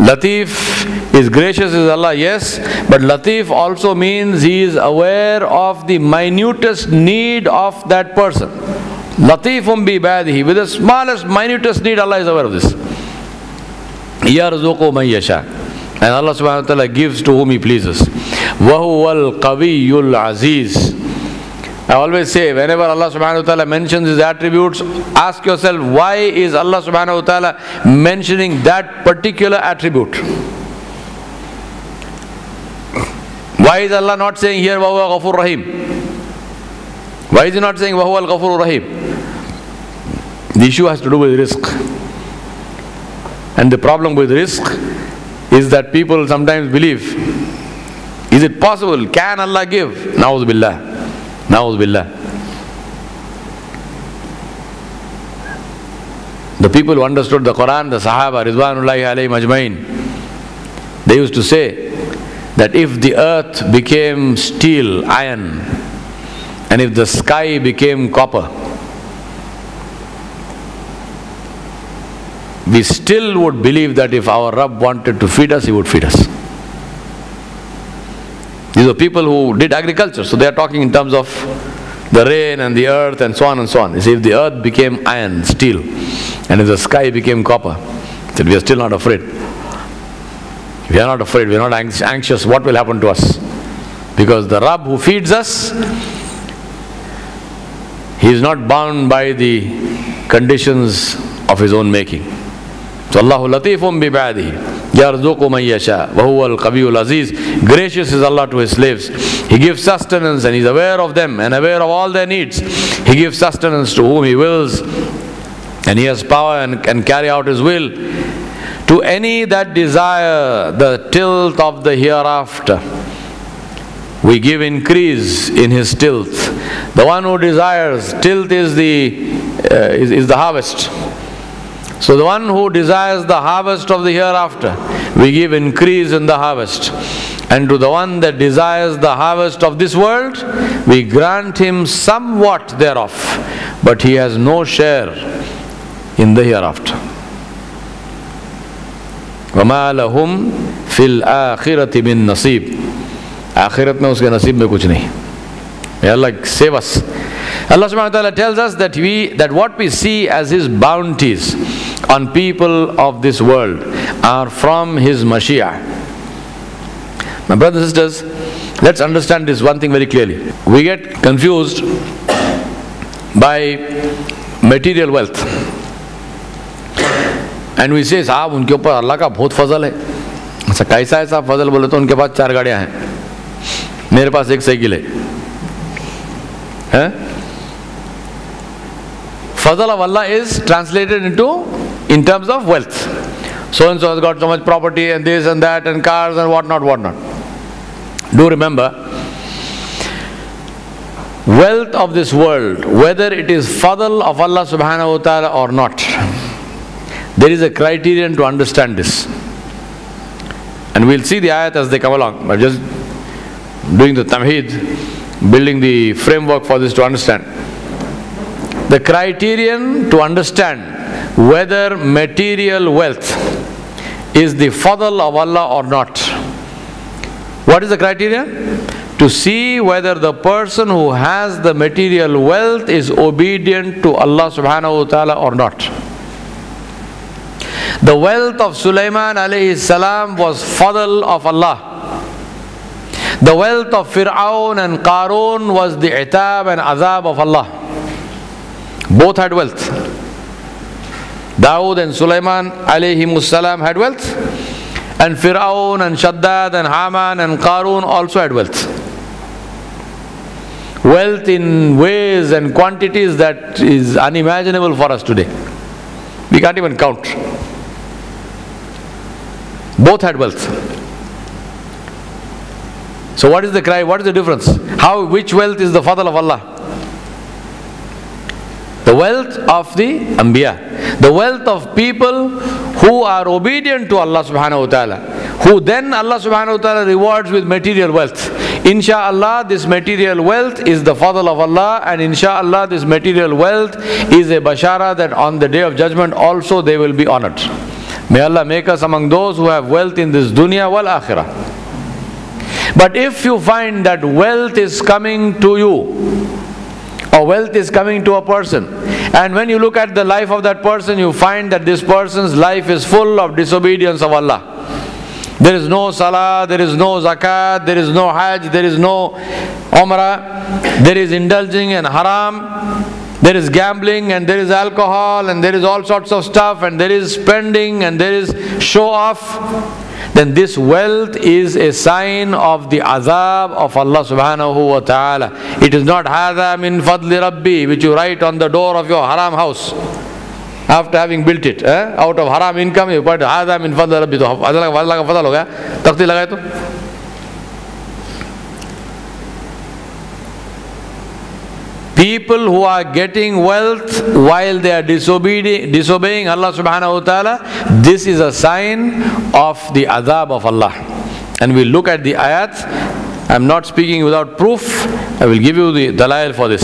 Latif is gracious is Allah, yes, but Latif also means He is aware of the minutest need of that person. Latifum bi ibadihi. With the smallest, minutest need, Allah is aware of this. يرزق من يشاء And Allah subhanahu wa ta'ala gives to whom He pleases. وَهُوَ الْقَوِيُّ الْعَزِيزُ I always say, whenever Allah subhanahu wa ta'ala mentions His attributes, ask yourself, why is Allah subhanahu wa ta'ala mentioning that particular attribute? Why is Allah not saying here, وَهُوَ غَفُورٌ rahim? Why is He not saying, وَهُوَ الْغَفُورُ rahim? The issue has to do with rizq and the problem with rizq is that people sometimes believe, is it possible? Can Allah give? Na'uz billah. Na'uz billah. The people who understood the Quran, the Sahaba, Rizwanullahi alayhim ajmain, they used to say that if the earth became steel, iron, and if the sky became copper, we still would believe that if our Rabb wanted to feed us, He would feed us. These are people who did agriculture, so they are talking in terms of the rain and the earth and so on and so on. You see, if the earth became iron, steel, and if the sky became copper, then we are still not afraid. We are not afraid, we are not anxious what will happen to us. Because the Rabb who feeds us, He is not bound by the conditions of His own making. So Allahu latifum bi yarzuqu man yasha. Wa huwa al-qawiyul aziz. Gracious is Allah to his slaves. He gives sustenance and he's aware of them and aware of all their needs. He gives sustenance to whom he wills and he has power and can carry out his will. To any that desire the tilth of the hereafter we give increase in his tilth the one who desires tilth is the uh, is, is the harvest so the one who desires the harvest of the hereafter, we give increase in the harvest. And to the one that desires the harvest of this world, we grant him somewhat thereof, but he has no share in the hereafter. وما لهم في الآخرة من نصيب آخرت میں اس کے نصیب میں کچھ نہیں May Allah save us. Allah subhanahu wa ta'ala tells us that we that what we see as his bounties on people of this world are from his Mashiyyah. My brothers and sisters, let's understand this one thing very clearly. We get confused by material wealth. And we say, Saab, unke upar Allah ka bhot fazal hai. Asa, kaisa hai saab fazal bole to unke paas char gaadiyan hai. Mere paas ek cycle. Fazal of Allah is translated into in terms of wealth. So and so has got so much property and this and that and cars and whatnot, whatnot. Do remember, wealth of this world, whether it is fadl of Allah subhanahu wa ta'ala or not, there is a criterion to understand this. And we'll see the ayat as they come along. But just doing the tamheed, building the framework for this to understand. The criterion to understand whether material wealth is the fadl of Allah or not. What is the criterion? To see whether the person who has the material wealth is obedient to Allah subhanahu wa ta'ala or not. The wealth of Sulaiman alayhi salam was fadl of Allah. The wealth of Fir'aun and Qarun was the itab and azab of Allah. Both had wealth. Dawood and Sulaiman alayhi salam had wealth. And Fir'aun and Shaddad and Haman and Qarun also had wealth. Wealth in ways and quantities that is unimaginable for us today. We can't even count. Both had wealth. So what is the cry? What is the difference? How which wealth is the fadl of Allah? The wealth of the Anbiya. The wealth of people who are obedient to Allah subhanahu wa ta'ala. Who then Allah subhanahu wa ta'ala rewards with material wealth. Insha'Allah, this material wealth is the fadl of Allah, and insha'Allah, this material wealth is a bashara that on the day of judgment also they will be honored. May Allah make us among those who have wealth in this dunya wal akhirah. But if you find that wealth is coming to you, or wealth is coming to a person, and when you look at the life of that person, you find that this person's life is full of disobedience of Allah. There is no salah, there is no zakat, there is no hajj, there is no umrah, there is indulging in haram, there is gambling and there is alcohol and there is all sorts of stuff and there is spending and there is show off Then this wealth is a sign of the azab of Allah subhanahu wa ta'ala. It is not hadha min fadli rabbi which you write on the door of your haram house after having built it eh? out of haram income you put hadha min fadl rabbi to Allah का फजल हो गया तख्ती लगाए तो People who are getting wealth while they are disobeying, disobeying Allah subhanahu wa ta'ala this is a sign of the adab of Allah. And we look at the ayat. I'm not speaking without proof. I will give you the dalail for this.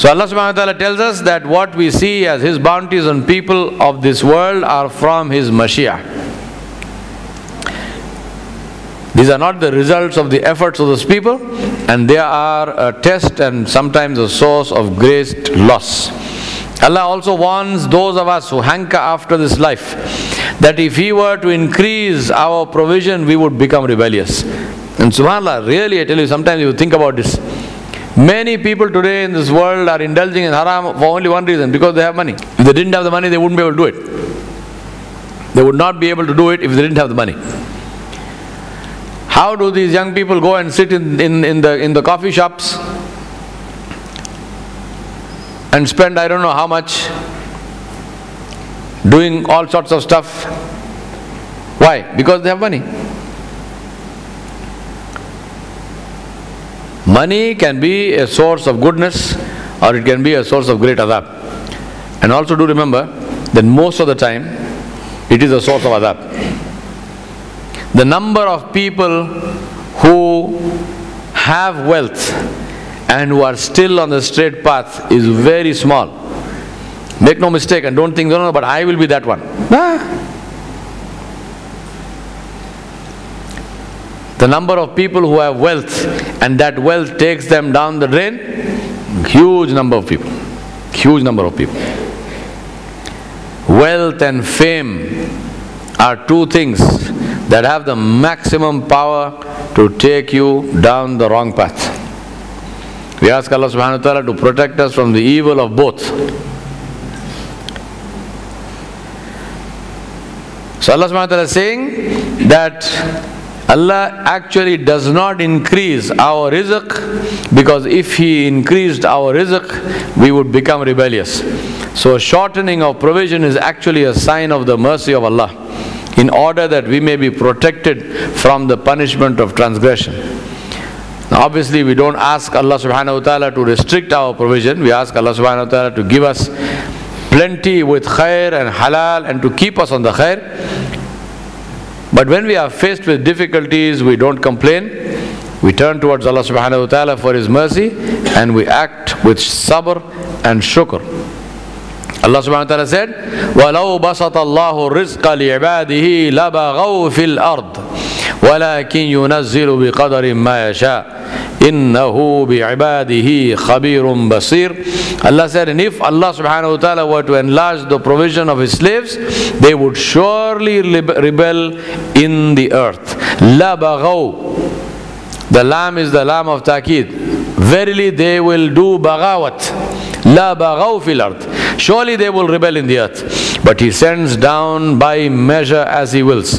So Allah subhanahu wa ta'ala tells us that what we see as His bounties on people of this world are from His Mashiyyah. These are not the results of the efforts of those people and they are a test and sometimes a source of great loss. Allah also warns those of us who hanker after this life that if He were to increase our provision, we would become rebellious. And subhanAllah, really I tell you, sometimes you think about this. Many people today in this world are indulging in haram for only one reason because they have money. If they didn't have the money, they wouldn't be able to do it. They would not be able to do it if they didn't have the money. How do these young people go and sit in, in, in, the, in the coffee shops and spend I don't know how much doing all sorts of stuff? Why? Because they have money. Money can be a source of goodness or it can be a source of great adab. And also do remember that most of the time it is a source of adab. The number of people who have wealth and who are still on the straight path is very small. Make no mistake and don't think, no, no, but I will be that one. Ah. The number of people who have wealth and that wealth takes them down the drain, huge number of people. Huge number of people. Wealth and fame are two things that have the maximum power to take you down the wrong path. We ask Allah subhanahu wa ta'ala to protect us from the evil of both. So Allah subhanahu wa ta'ala is saying that Allah actually does not increase our rizq because if He increased our rizq, we would become rebellious. So shortening of provision is actually a sign of the mercy of Allah in order that we may be protected from the punishment of transgression. Now obviously we don't ask Allah subhanahu wa ta'ala to restrict our provision, we ask Allah subhanahu wa ta'ala to give us plenty with khair and halal and to keep us on the khair. But when we are faced with difficulties, we don't complain. We turn towards Allah subhanahu wa ta'ala for His mercy and we act with sabr and shukr. Allah subhanahu wa ta'ala said, وَلَوْ بَسَطَ اللَّهُ الرِّزْقَ لِعِبَادِهِ لَبَغَوْا فِي الْأَرْضِ ولكن ينزل بقدر ما يشاء إنه بعباده خبير بصير Allah said and if Allah subhanahu wa ta'ala were to enlarge the provision of his slaves they would surely rebel in the earth law بغوا the lamb is the lamb of ta'kid verily they will do baghawat لا بغوا في الأرض Surely they will rebel in the earth. But he sends down by measure as he wills.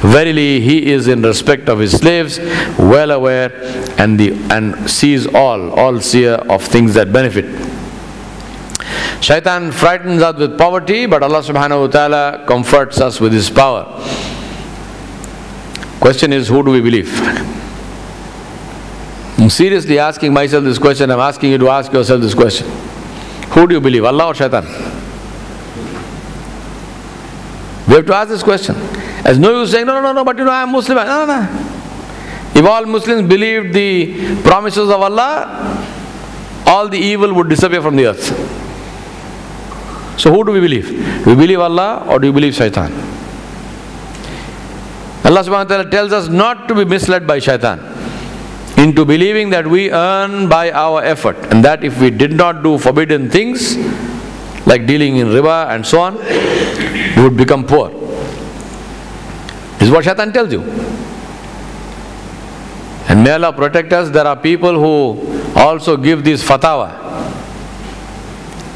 Verily, he is in respect of his slaves, well aware, and, the, and sees all, all seer of things that benefit. Shaitan frightens us with poverty, but Allah subhanahu wa ta'ala comforts us with his power. Question is, who do we believe? I'm seriously asking myself this question. I'm asking you to ask yourself this question. Who do you believe, Allah or Shaitan? We have to ask this question. As no use saying, no, no, no, no, but you know, I'm Muslim. No, no, no. If all Muslims believed the promises of Allah, all the evil would disappear from the earth. So who do we believe? Do we believe Allah or do we believe Shaitan? Allah subhanahu wa ta'ala tells us not to be misled by Shaitan into believing that we earn by our effort and that if we did not do forbidden things like dealing in riba and so on, we would become poor. This is what Shaitan tells you. And may Allah protect us, there are people who also give this fatwa.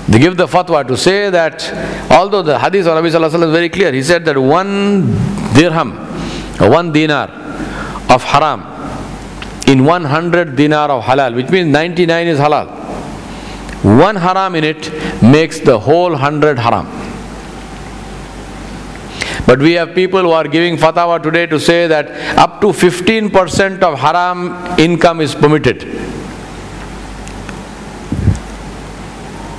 They give the fatwa to say that although the hadith of Nabi is very clear, he said that one dirham, one dinar of haram in 100 dinar of halal, which means 99 is halal. One haram in it makes the whole 100 haram. But we have people who are giving fatwa today to say that up to 15% of haram income is permitted.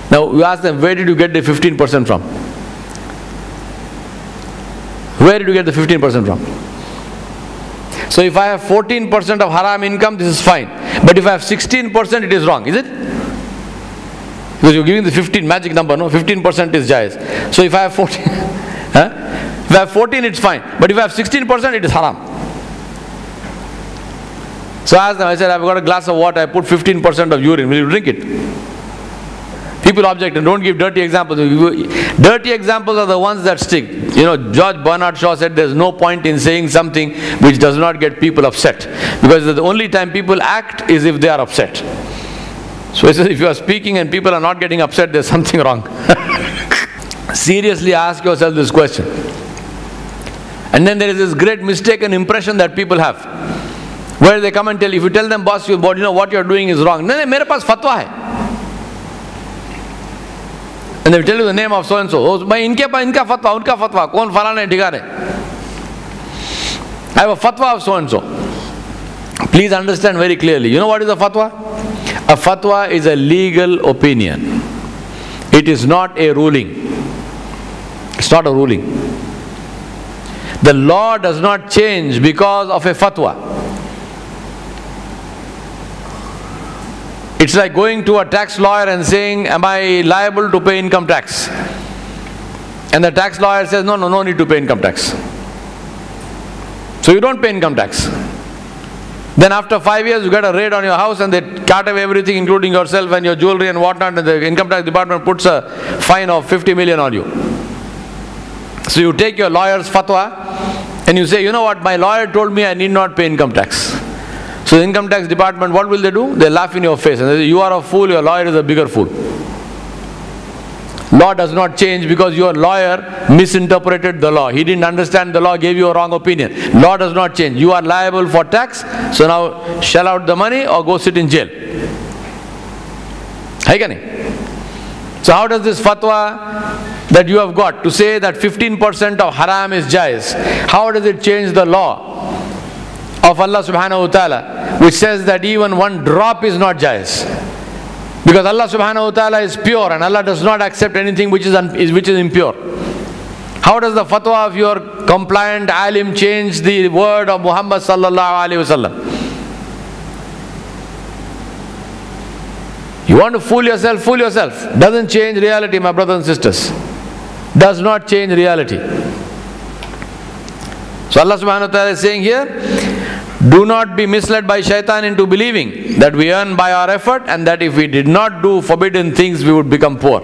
Now you ask them, where did you get the 15% from? Where did you get the 15% from? So if I have 14% of haram income, this is fine. But if I have 16%, it is wrong, is it? Because you're giving the 15 magic number, no? 15% is jais. So if I have 14, huh? If I have 14, it's fine. But if I have 16%, it is haram. So I asked them, I said, I've got a glass of water, I put 15% of urine, will you drink it? People object and don't give dirty examples. Dirty examples are the ones that stick. You know, George Bernard Shaw said there's no point in saying something which does not get people upset. Because the only time people act is if they are upset. So he says, if you are speaking and people are not getting upset, there's something wrong. Seriously ask yourself this question. And then there is this great mistaken impression that people have. Where they come and tell, if you tell them, boss, you, you know what you're doing is wrong. No, no, मेरे पास fatwa hai. and they will tell you the name of so and so. By inke by inka fatwa, unka fatwa. Kon falane. I have a fatwa of so and so. Please understand very clearly. You know what is a fatwa? A fatwa is a legal opinion. It is not a ruling. It's not a ruling. The law does not change because of a fatwa. It's like going to a tax lawyer and saying, Am I liable to pay income tax? And the tax lawyer says, No, no, no need to pay income tax. So you don't pay income tax. Then after five years, you get a raid on your house and they cut away everything, including yourself and your jewelry and whatnot, and the income tax department puts a fine of 50 million on you. So you take your lawyer's fatwa and you say, you know what, my lawyer told me I need not pay income tax. So the income tax department, what will they do? They laugh in your face and they say, you are a fool, your lawyer is a bigger fool. Law does not change because your lawyer misinterpreted the law. He didn't understand the law, gave you a wrong opinion. Law does not change. You are liable for tax, so now shell out the money or go sit in jail. So how does this fatwa that you have got to say that 15% of haram is jais, how does it change the law of Allah subhanahu wa ta'ala which says that even one drop is not jais? Because Allah subhanahu wa ta'ala is pure and Allah does not accept anything which is, which is impure. How does the fatwa of your compliant alim change the word of Muhammad sallallahu alaihi wasallam? You want to fool yourself, fool yourself. Doesn't change reality, my brothers and sisters. Does not change reality. So Allah subhanahu wa ta'ala is saying here, do not be misled by shaitan into believing that we earn by our effort and that if we did not do forbidden things, we would become poor.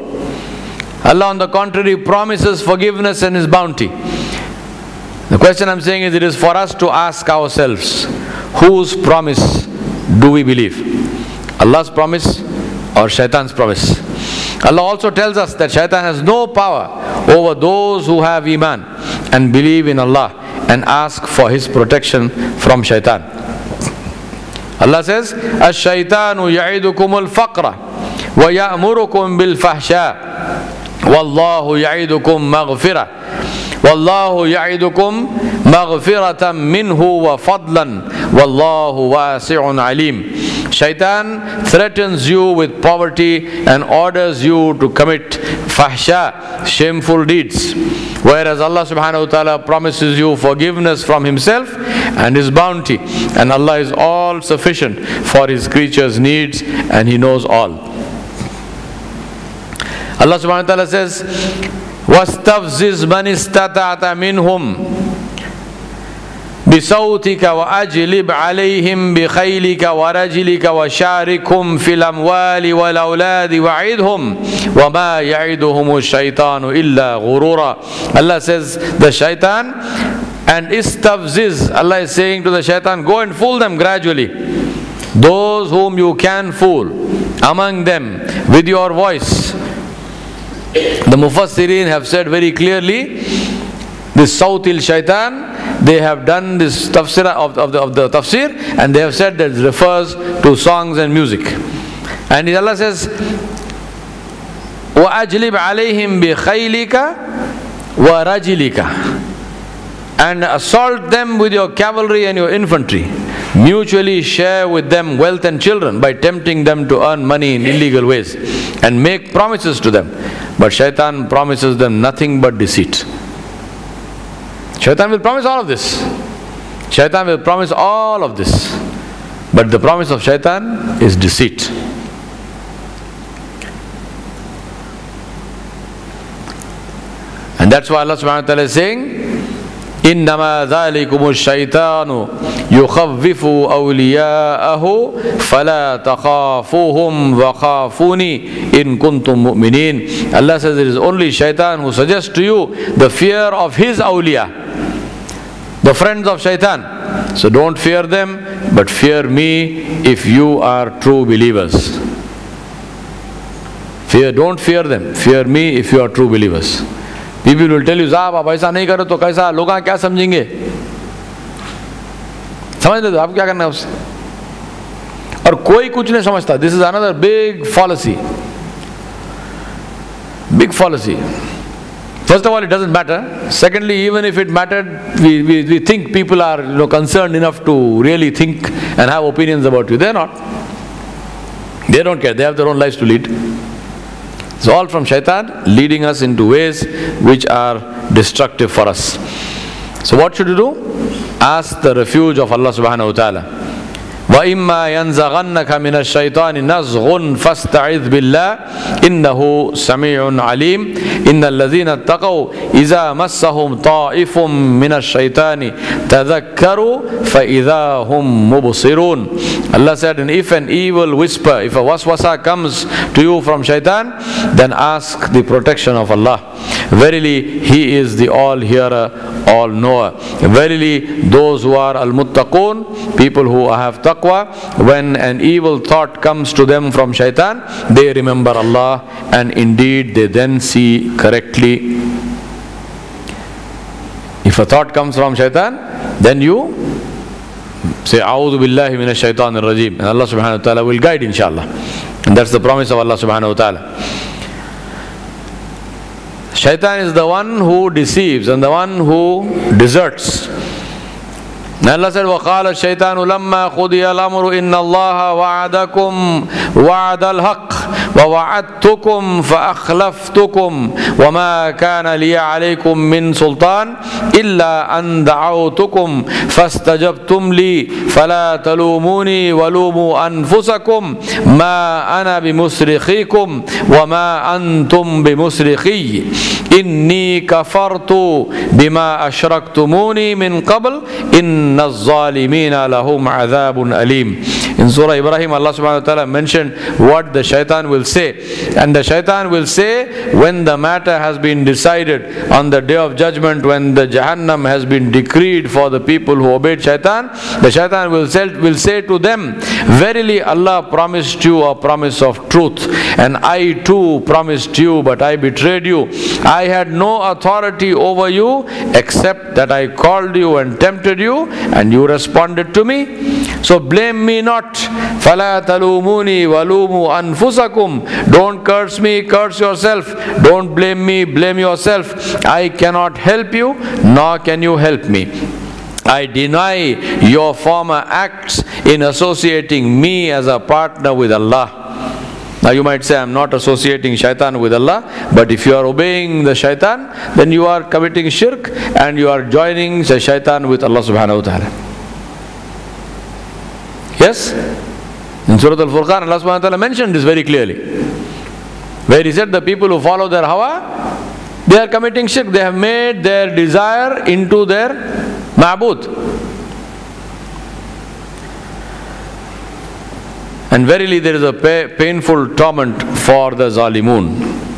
Allah, on the contrary, promises forgiveness and His bounty. The question I'm saying is it is for us to ask ourselves whose promise do we believe? Allah's promise or Shaitan's promise? Allah also tells us that shaitan has no power over those who have iman and believe in Allah and ask for his protection from shaitan. Allah says, الشيطان يعيدكم الفقر ويأمركم بالفحشاء والله يعيدكم مغفرة والله يعدكم مغفرة منه وفضلا والله واسع عليم Shaitan threatens you with poverty and orders you to commit fahsha, shameful deeds. Whereas Allah subhanahu wa ta'ala promises you forgiveness from Himself and His bounty. And Allah is all sufficient for His creatures' needs and He knows all. Allah subhanahu wa ta'ala says, واستفزز من استطعت منهم بصوتك وأجلب عليهم بخيلك ورجلك وشاركهم في الأموال والأولاد وعدهم وما يعدهم الشيطان إلا غرورا Allah says the shaitan and istafziz Allah is saying to the shaitan go and fool them gradually those whom you can fool among them with your voice the Mufassirin have said very clearly this Sautil Shaitan, they have done this tafsir of, of, the, of the tafsir and they have said that it refers to songs and music. And Allah says, وَأَجْلِبْ عَلَيْهِمْ بِخَيْلِكَ وَرَجِلِكَ and assault them with your cavalry and your infantry. Mutually share with them wealth and children by tempting them to earn money in illegal ways and make promises to them. But shaitan promises them nothing but deceit. Shaitan will promise all of this. Shaitan will promise all of this. But the promise of shaitan is deceit. And that's why Allah subhanahu wa ta'ala is saying, إنما ذلكم الشيطان يخوف أولياءه فلا تخافوهم وخافوني إن كنتم مؤمنين Allah says it is only shaitan who suggests to you the fear of his awliya the friends of shaitan so don't fear them but fear me if you are true believers fear don't fear them fear me if you are true believers people will tell you صاحب آپ ایسا نہیں کرو تو کیسا لوگ کیا سمجھیں گے سمجھ لیتے آپ کیا کرنا ہے اس سے اور کوئی کچھ نہیں سمجھتا this is another big fallacy big fallacy First of all, it doesn't matter. Secondly, even if it mattered, we, we, we think people are you know, concerned enough to really think and have opinions about you. They're not. They don't care. They have their own lives to lead. It's all from shaitan leading us into ways which are destructive for us. So what should you do? Ask the refuge of Allah subhanahu wa ta'ala. وإما ينزغنك من الشيطان نزغ فاستعذ بالله إنه سميع عليم. إن الذين اتقوا إذا مسهم طائف من الشيطان تذكروا فإذا هم مبصرون. Allah said and if an evil whisper if a waswasa comes to you from shaitan then ask the protection of Allah. Verily he is the all hearer all knower verily those who are al muttaqun people who have taqwa when an evil thought comes to them from shaitan, they remember Allah and indeed they then see correctly. If a thought comes from shaitan, then you say, A'udhu billahi minash shaitan rajim. And Allah subhanahu wa ta'ala will guide inshallah. And that's the promise of Allah subhanahu wa ta'ala. Shaitan is the one who deceives and the one who deserts. Allah said, وَقَالَ الشَّيْطَانُ لَمَّا قُضِيَ الْأَمْرُ إِنَّ اللَّهَ وَعَدَكُمْ وَعَدَ الْحَقِّ ووعدتكم فأخلفتكم وما كان لي عليكم من سلطان إلا أن دعوتكم فاستجبتم لي فلا تلوموني ولوموا أنفسكم ما أنا بمصرخيكم وما أنتم بمصرخي إني كفرت بما أشركتموني من قبل إن الظالمين لهم عذاب أليم In Surah Ibrahim, Allah subhanahu wa ta'ala mentioned what the shaitan will say. And the shaitan will say when the matter has been decided on the day of judgment, when the Jahannam has been decreed for the people who obeyed shaitan, the shaitan will say, will say to them, Verily Allah promised you a promise of truth, and I too promised you, but I betrayed you. I had no authority over you except that I called you and tempted you, and you responded to me. So blame me not. فَلَا تَلُومُونِي وَلُومُوا أَنفُسَكُمْ Don't curse me, curse yourself. Don't blame me, blame yourself. I cannot help you, nor can you help me. I deny your former acts in associating me as a partner with Allah. Now you might say, I'm not associating shaitan with Allah, but if you are obeying the shaitan, then you are committing shirk and you are joining the shaitan with Allah subhanahu wa ta'ala. Yes? In Surah Al Furqan, Allah subhanahu wa ta'ala mentioned this very clearly. Where He said, The people who follow their hawa, they are committing shirk. They have made their desire into their ma'bud. And verily there is a pa- painful torment for the zalimun.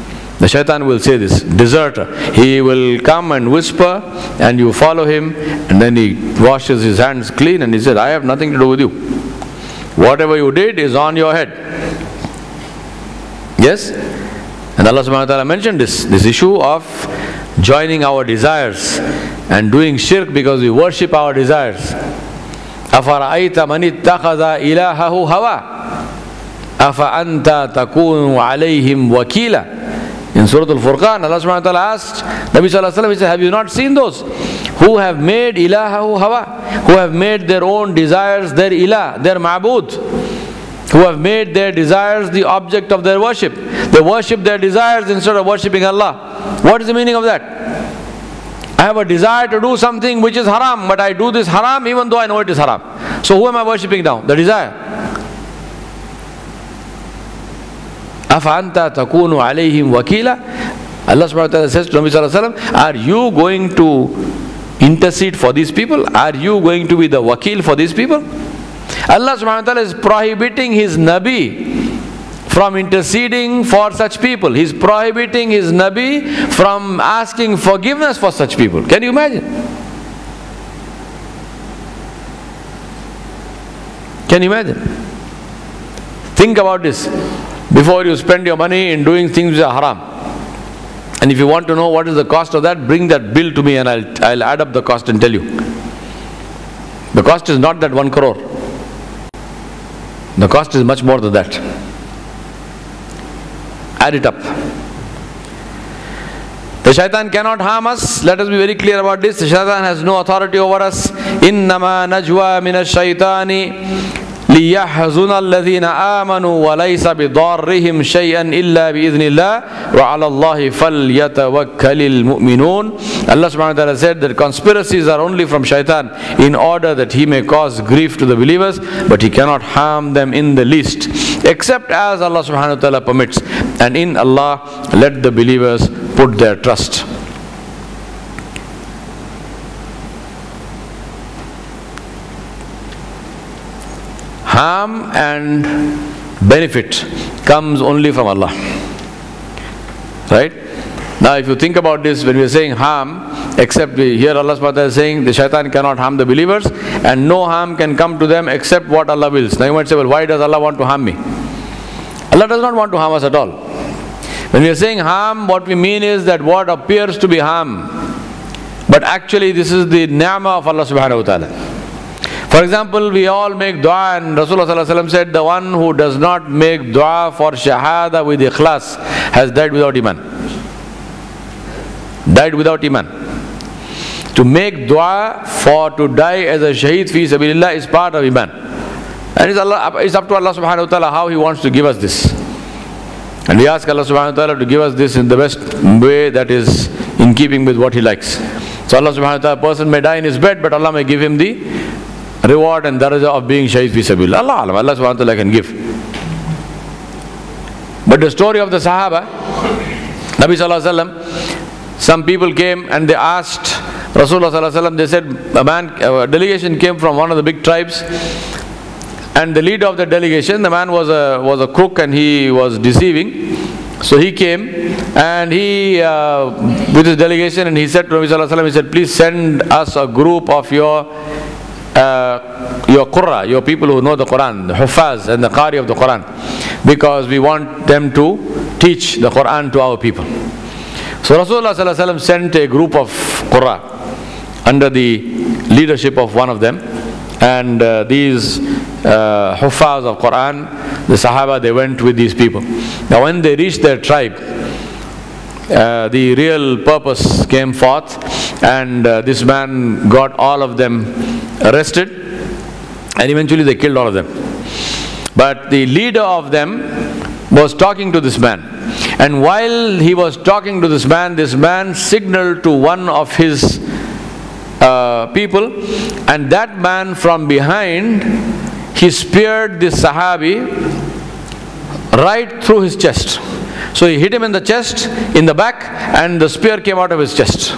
The shaitan will say this, deserter. He will come and whisper and you follow him and then he washes his hands clean and he said, I have nothing to do with you. Whatever you did is on your head. Yes? And Allah subhanahu wa ta'ala mentioned this, this issue of joining our desires and doing shirk because we worship our desires. أَفَرَأَيْتَ مَنِ اتَّخَذَ إِلَهَهُ هَوَى أَفَأَنْتَ تَكُونُ عَلَيْهِمْ وَكِيلًا in Surah Al-Furqan, Allah subhanahu wa ta'ala asked Nabi sallallahu alayhi wa have you not seen those who have made ilahahu hawa, who have made their own desires their ilah, their ma'bud, who have made their desires the object of their worship. They worship their desires instead of worshipping Allah. What is the meaning of that? I have a desire to do something which is haram, but I do this haram even though I know it is haram. So who am I worshipping now? The desire. Afanta takunu alayhim wakila. Allah subhanahu wa ta'ala says to Nabi Sallallahu Alaihi Wasallam, Are you going to intercede for these people? Are you going to be the wakil for these people? Allah subhanahu wa ta'ala is prohibiting his Nabi from interceding for such people. He's prohibiting his Nabi from asking forgiveness for such people. Can you imagine? Can you imagine? Think about this before you spend your money in doing things which are haram. And if you want to know what is the cost of that, bring that bill to me and I'll, I'll add up the cost and tell you. The cost is not that one crore. The cost is much more than that. Add it up. The shaitan cannot harm us. Let us be very clear about this. The shaitan has no authority over us. Innama najwa min shaitani ليحزن الذين آمنوا وليس بضارهم شيئا إلا بإذن الله وعلى الله فليتوكل المؤمنون Allah subhanahu wa ta'ala said that conspiracies are only from shaitan in order that he may cause grief to the believers but he cannot harm them in the least except as Allah subhanahu wa ta'ala permits and in Allah let the believers put their trust Harm and benefit comes only from Allah. Right? Now, if you think about this, when we are saying harm, except we, here Allah subhanahu is saying the shaitan cannot harm the believers and no harm can come to them except what Allah wills. Now, you might say, well, why does Allah want to harm me? Allah does not want to harm us at all. When we are saying harm, what we mean is that what appears to be harm, but actually this is the ni'mah of Allah subhanahu wa ta'ala. For example, we all make dua and Rasulullah said the one who does not make dua for shahada with ikhlas has died without iman. Died without iman. To make dua for to die as a shaheed fi sabilillah is part of iman. And it's, Allah, it's up to Allah subhanahu wa ta'ala how He wants to give us this. And we ask Allah subhanahu wa ta'ala to give us this in the best way that is in keeping with what He likes. So Allah subhanahu wa ta'ala, person may die in his bed, but Allah may give him the reward and daraja of being shaheed fi sabil. Allah Allah subhanahu wa ta'ala can give. But the story of the Sahaba, Nabi sallallahu alaihi wasallam, some people came and they asked Rasulullah sallallahu alaihi wasallam, they said, a man, a delegation came from one of the big tribes. And the leader of the delegation, the man was a, was a crook and he was deceiving. So he came and he, uh, with his delegation, and he said to Nabi Sallallahu Alaihi Wasallam, he said, please send us a group of your uh, your Qurra, your people who know the Quran, the Hufaz and the Qari of the Quran, because we want them to teach the Quran to our people. So Rasulullah sent a group of Qurra under the leadership of one of them, and uh, these uh, Hufaz of Quran, the Sahaba, they went with these people. Now when they reached their tribe, uh, the real purpose came forth and uh, this man got all of them arrested and eventually they killed all of them. But the leader of them was talking to this man. And while he was talking to this man this man signaled to one of his uh, people. And that man from behind he speared this sahabi right through his chest. So he hit him in the chest, in the back, and the spear came out of his chest.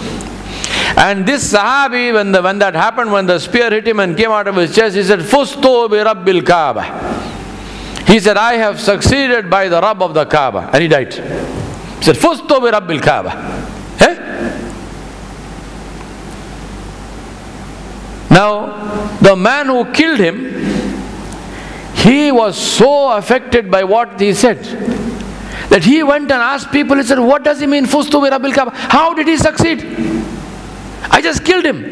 And this Sahabi, when, the, when that happened, when the spear hit him and came out of his chest, he said, Fusto bi Rabbil Kaaba. He said, I have succeeded by the Rabb of the Kaaba. And he died. He said, Fusto bi Rabbil Kaaba. Eh? Now, the man who killed him, he was so affected by what he said that he went and asked people, he said, What does he mean, Fustu bi Rabbil Kaaba? How did he succeed? Just killed him.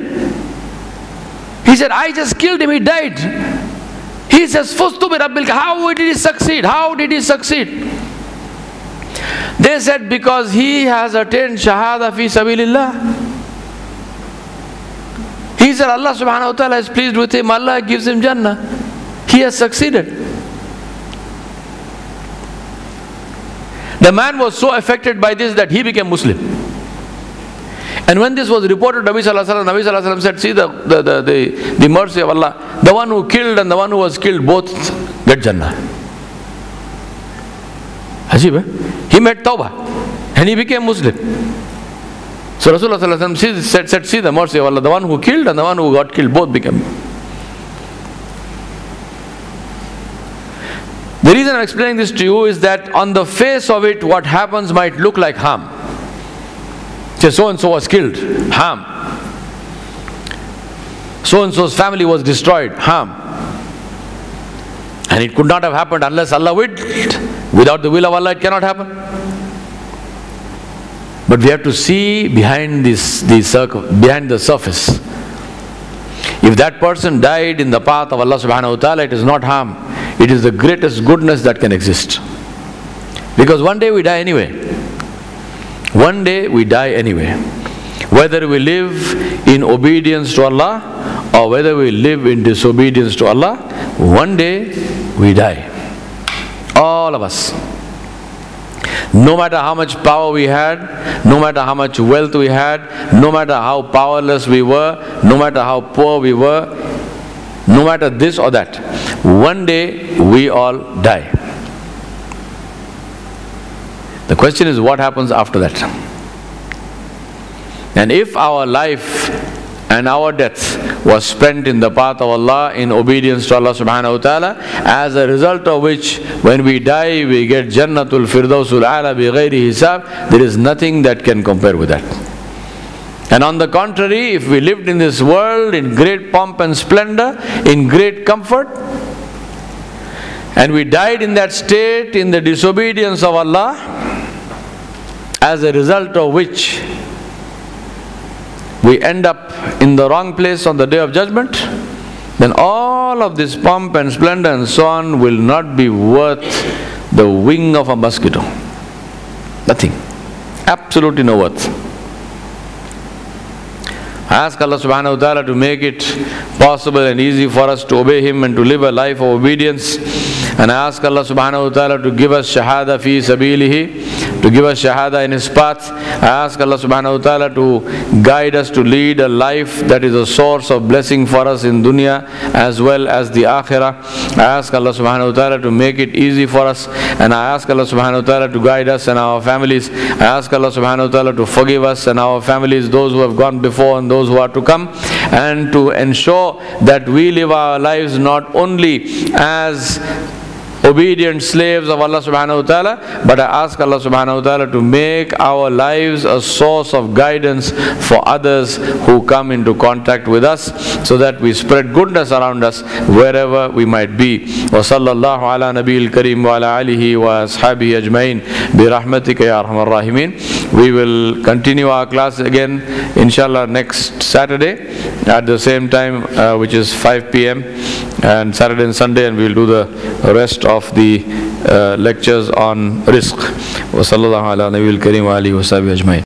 He said, I just killed him, he died. He says, Fustu bi Rabbil. How did he succeed? How did he succeed? They said, Because he has attained Shahada fi Sabilillah. He said, Allah subhanahu wa ta'ala is pleased with him, Allah gives him Jannah. He has succeeded. The man was so affected by this that he became Muslim. And when this was reported Nabi Sallallahu Alaihi Wasallam said, see the, the, the, the, the mercy of Allah. The one who killed and the one who was killed both get Jannah. Ajib, eh? He made Tawbah and he became Muslim. So Rasulullah Sallallahu Alaihi Wasallam said, said, see the mercy of Allah. The one who killed and the one who got killed both became The reason I'm explaining this to you is that on the face of it, what happens might look like harm. Say, so and so was killed, harm. So and so's family was destroyed, harm. And it could not have happened unless Allah willed. Without the will of Allah, it cannot happen. But we have to see behind this, the circle, behind the surface. If that person died in the path of Allah subhanahu wa ta'ala, it is not harm. It is the greatest goodness that can exist. Because one day we die anyway. One day we die anyway. Whether we live in obedience to Allah or whether we live in disobedience to Allah, one day we die. All of us. No matter how much power we had, no matter how much wealth we had, no matter how powerless we were, no matter how poor we were, no matter this or that, one day we all die. The question is what happens after that? And if our life and our death was spent in the path of Allah in obedience to Allah subhanahu wa ta'ala, as a result of which when we die we get Jannatul Firdausul Ala bi ghairi hisab, there is nothing that can compare with that. And on the contrary, if we lived in this world in great pomp and splendor, in great comfort, and we died in that state in the disobedience of Allah, as a result of which we end up in the wrong place on the day of judgment, then all of this pomp and splendor and so on will not be worth the wing of a mosquito. Nothing. Absolutely no worth. I ask Allah subhanahu wa ta'ala to make it possible and easy for us to obey Him and to live a life of obedience. And I ask Allah subhanahu wa ta'ala to give us shahada fi sabilihi to give us shahada in His path. I ask Allah subhanahu wa ta'ala to guide us to lead a life that is a source of blessing for us in dunya as well as the akhirah. I ask Allah subhanahu wa ta'ala to make it easy for us and I ask Allah subhanahu wa ta'ala to guide us and our families. I ask Allah subhanahu wa ta'ala to forgive us and our families, those who have gone before and those who are to come, and to ensure that we live our lives not only as obedient slaves of Allah subhanahu wa ta'ala, but I ask Allah subhanahu wa ta'ala to make our lives a source of guidance for others who come into contact with us so that we spread goodness around us wherever we might be. Ala nabiyil kareem wa ala alihi wa ashabihi ajmain bi rahmatika ya arhamar. We will continue our class again inshallah next Saturday at the same time uh, which is 5 p.m. and Saturday and Sunday and we will do the rest of the uh, lectures on rizq. Wa sallallahu ala nabiyil kareem wa alihi wa sahbihi ajmain.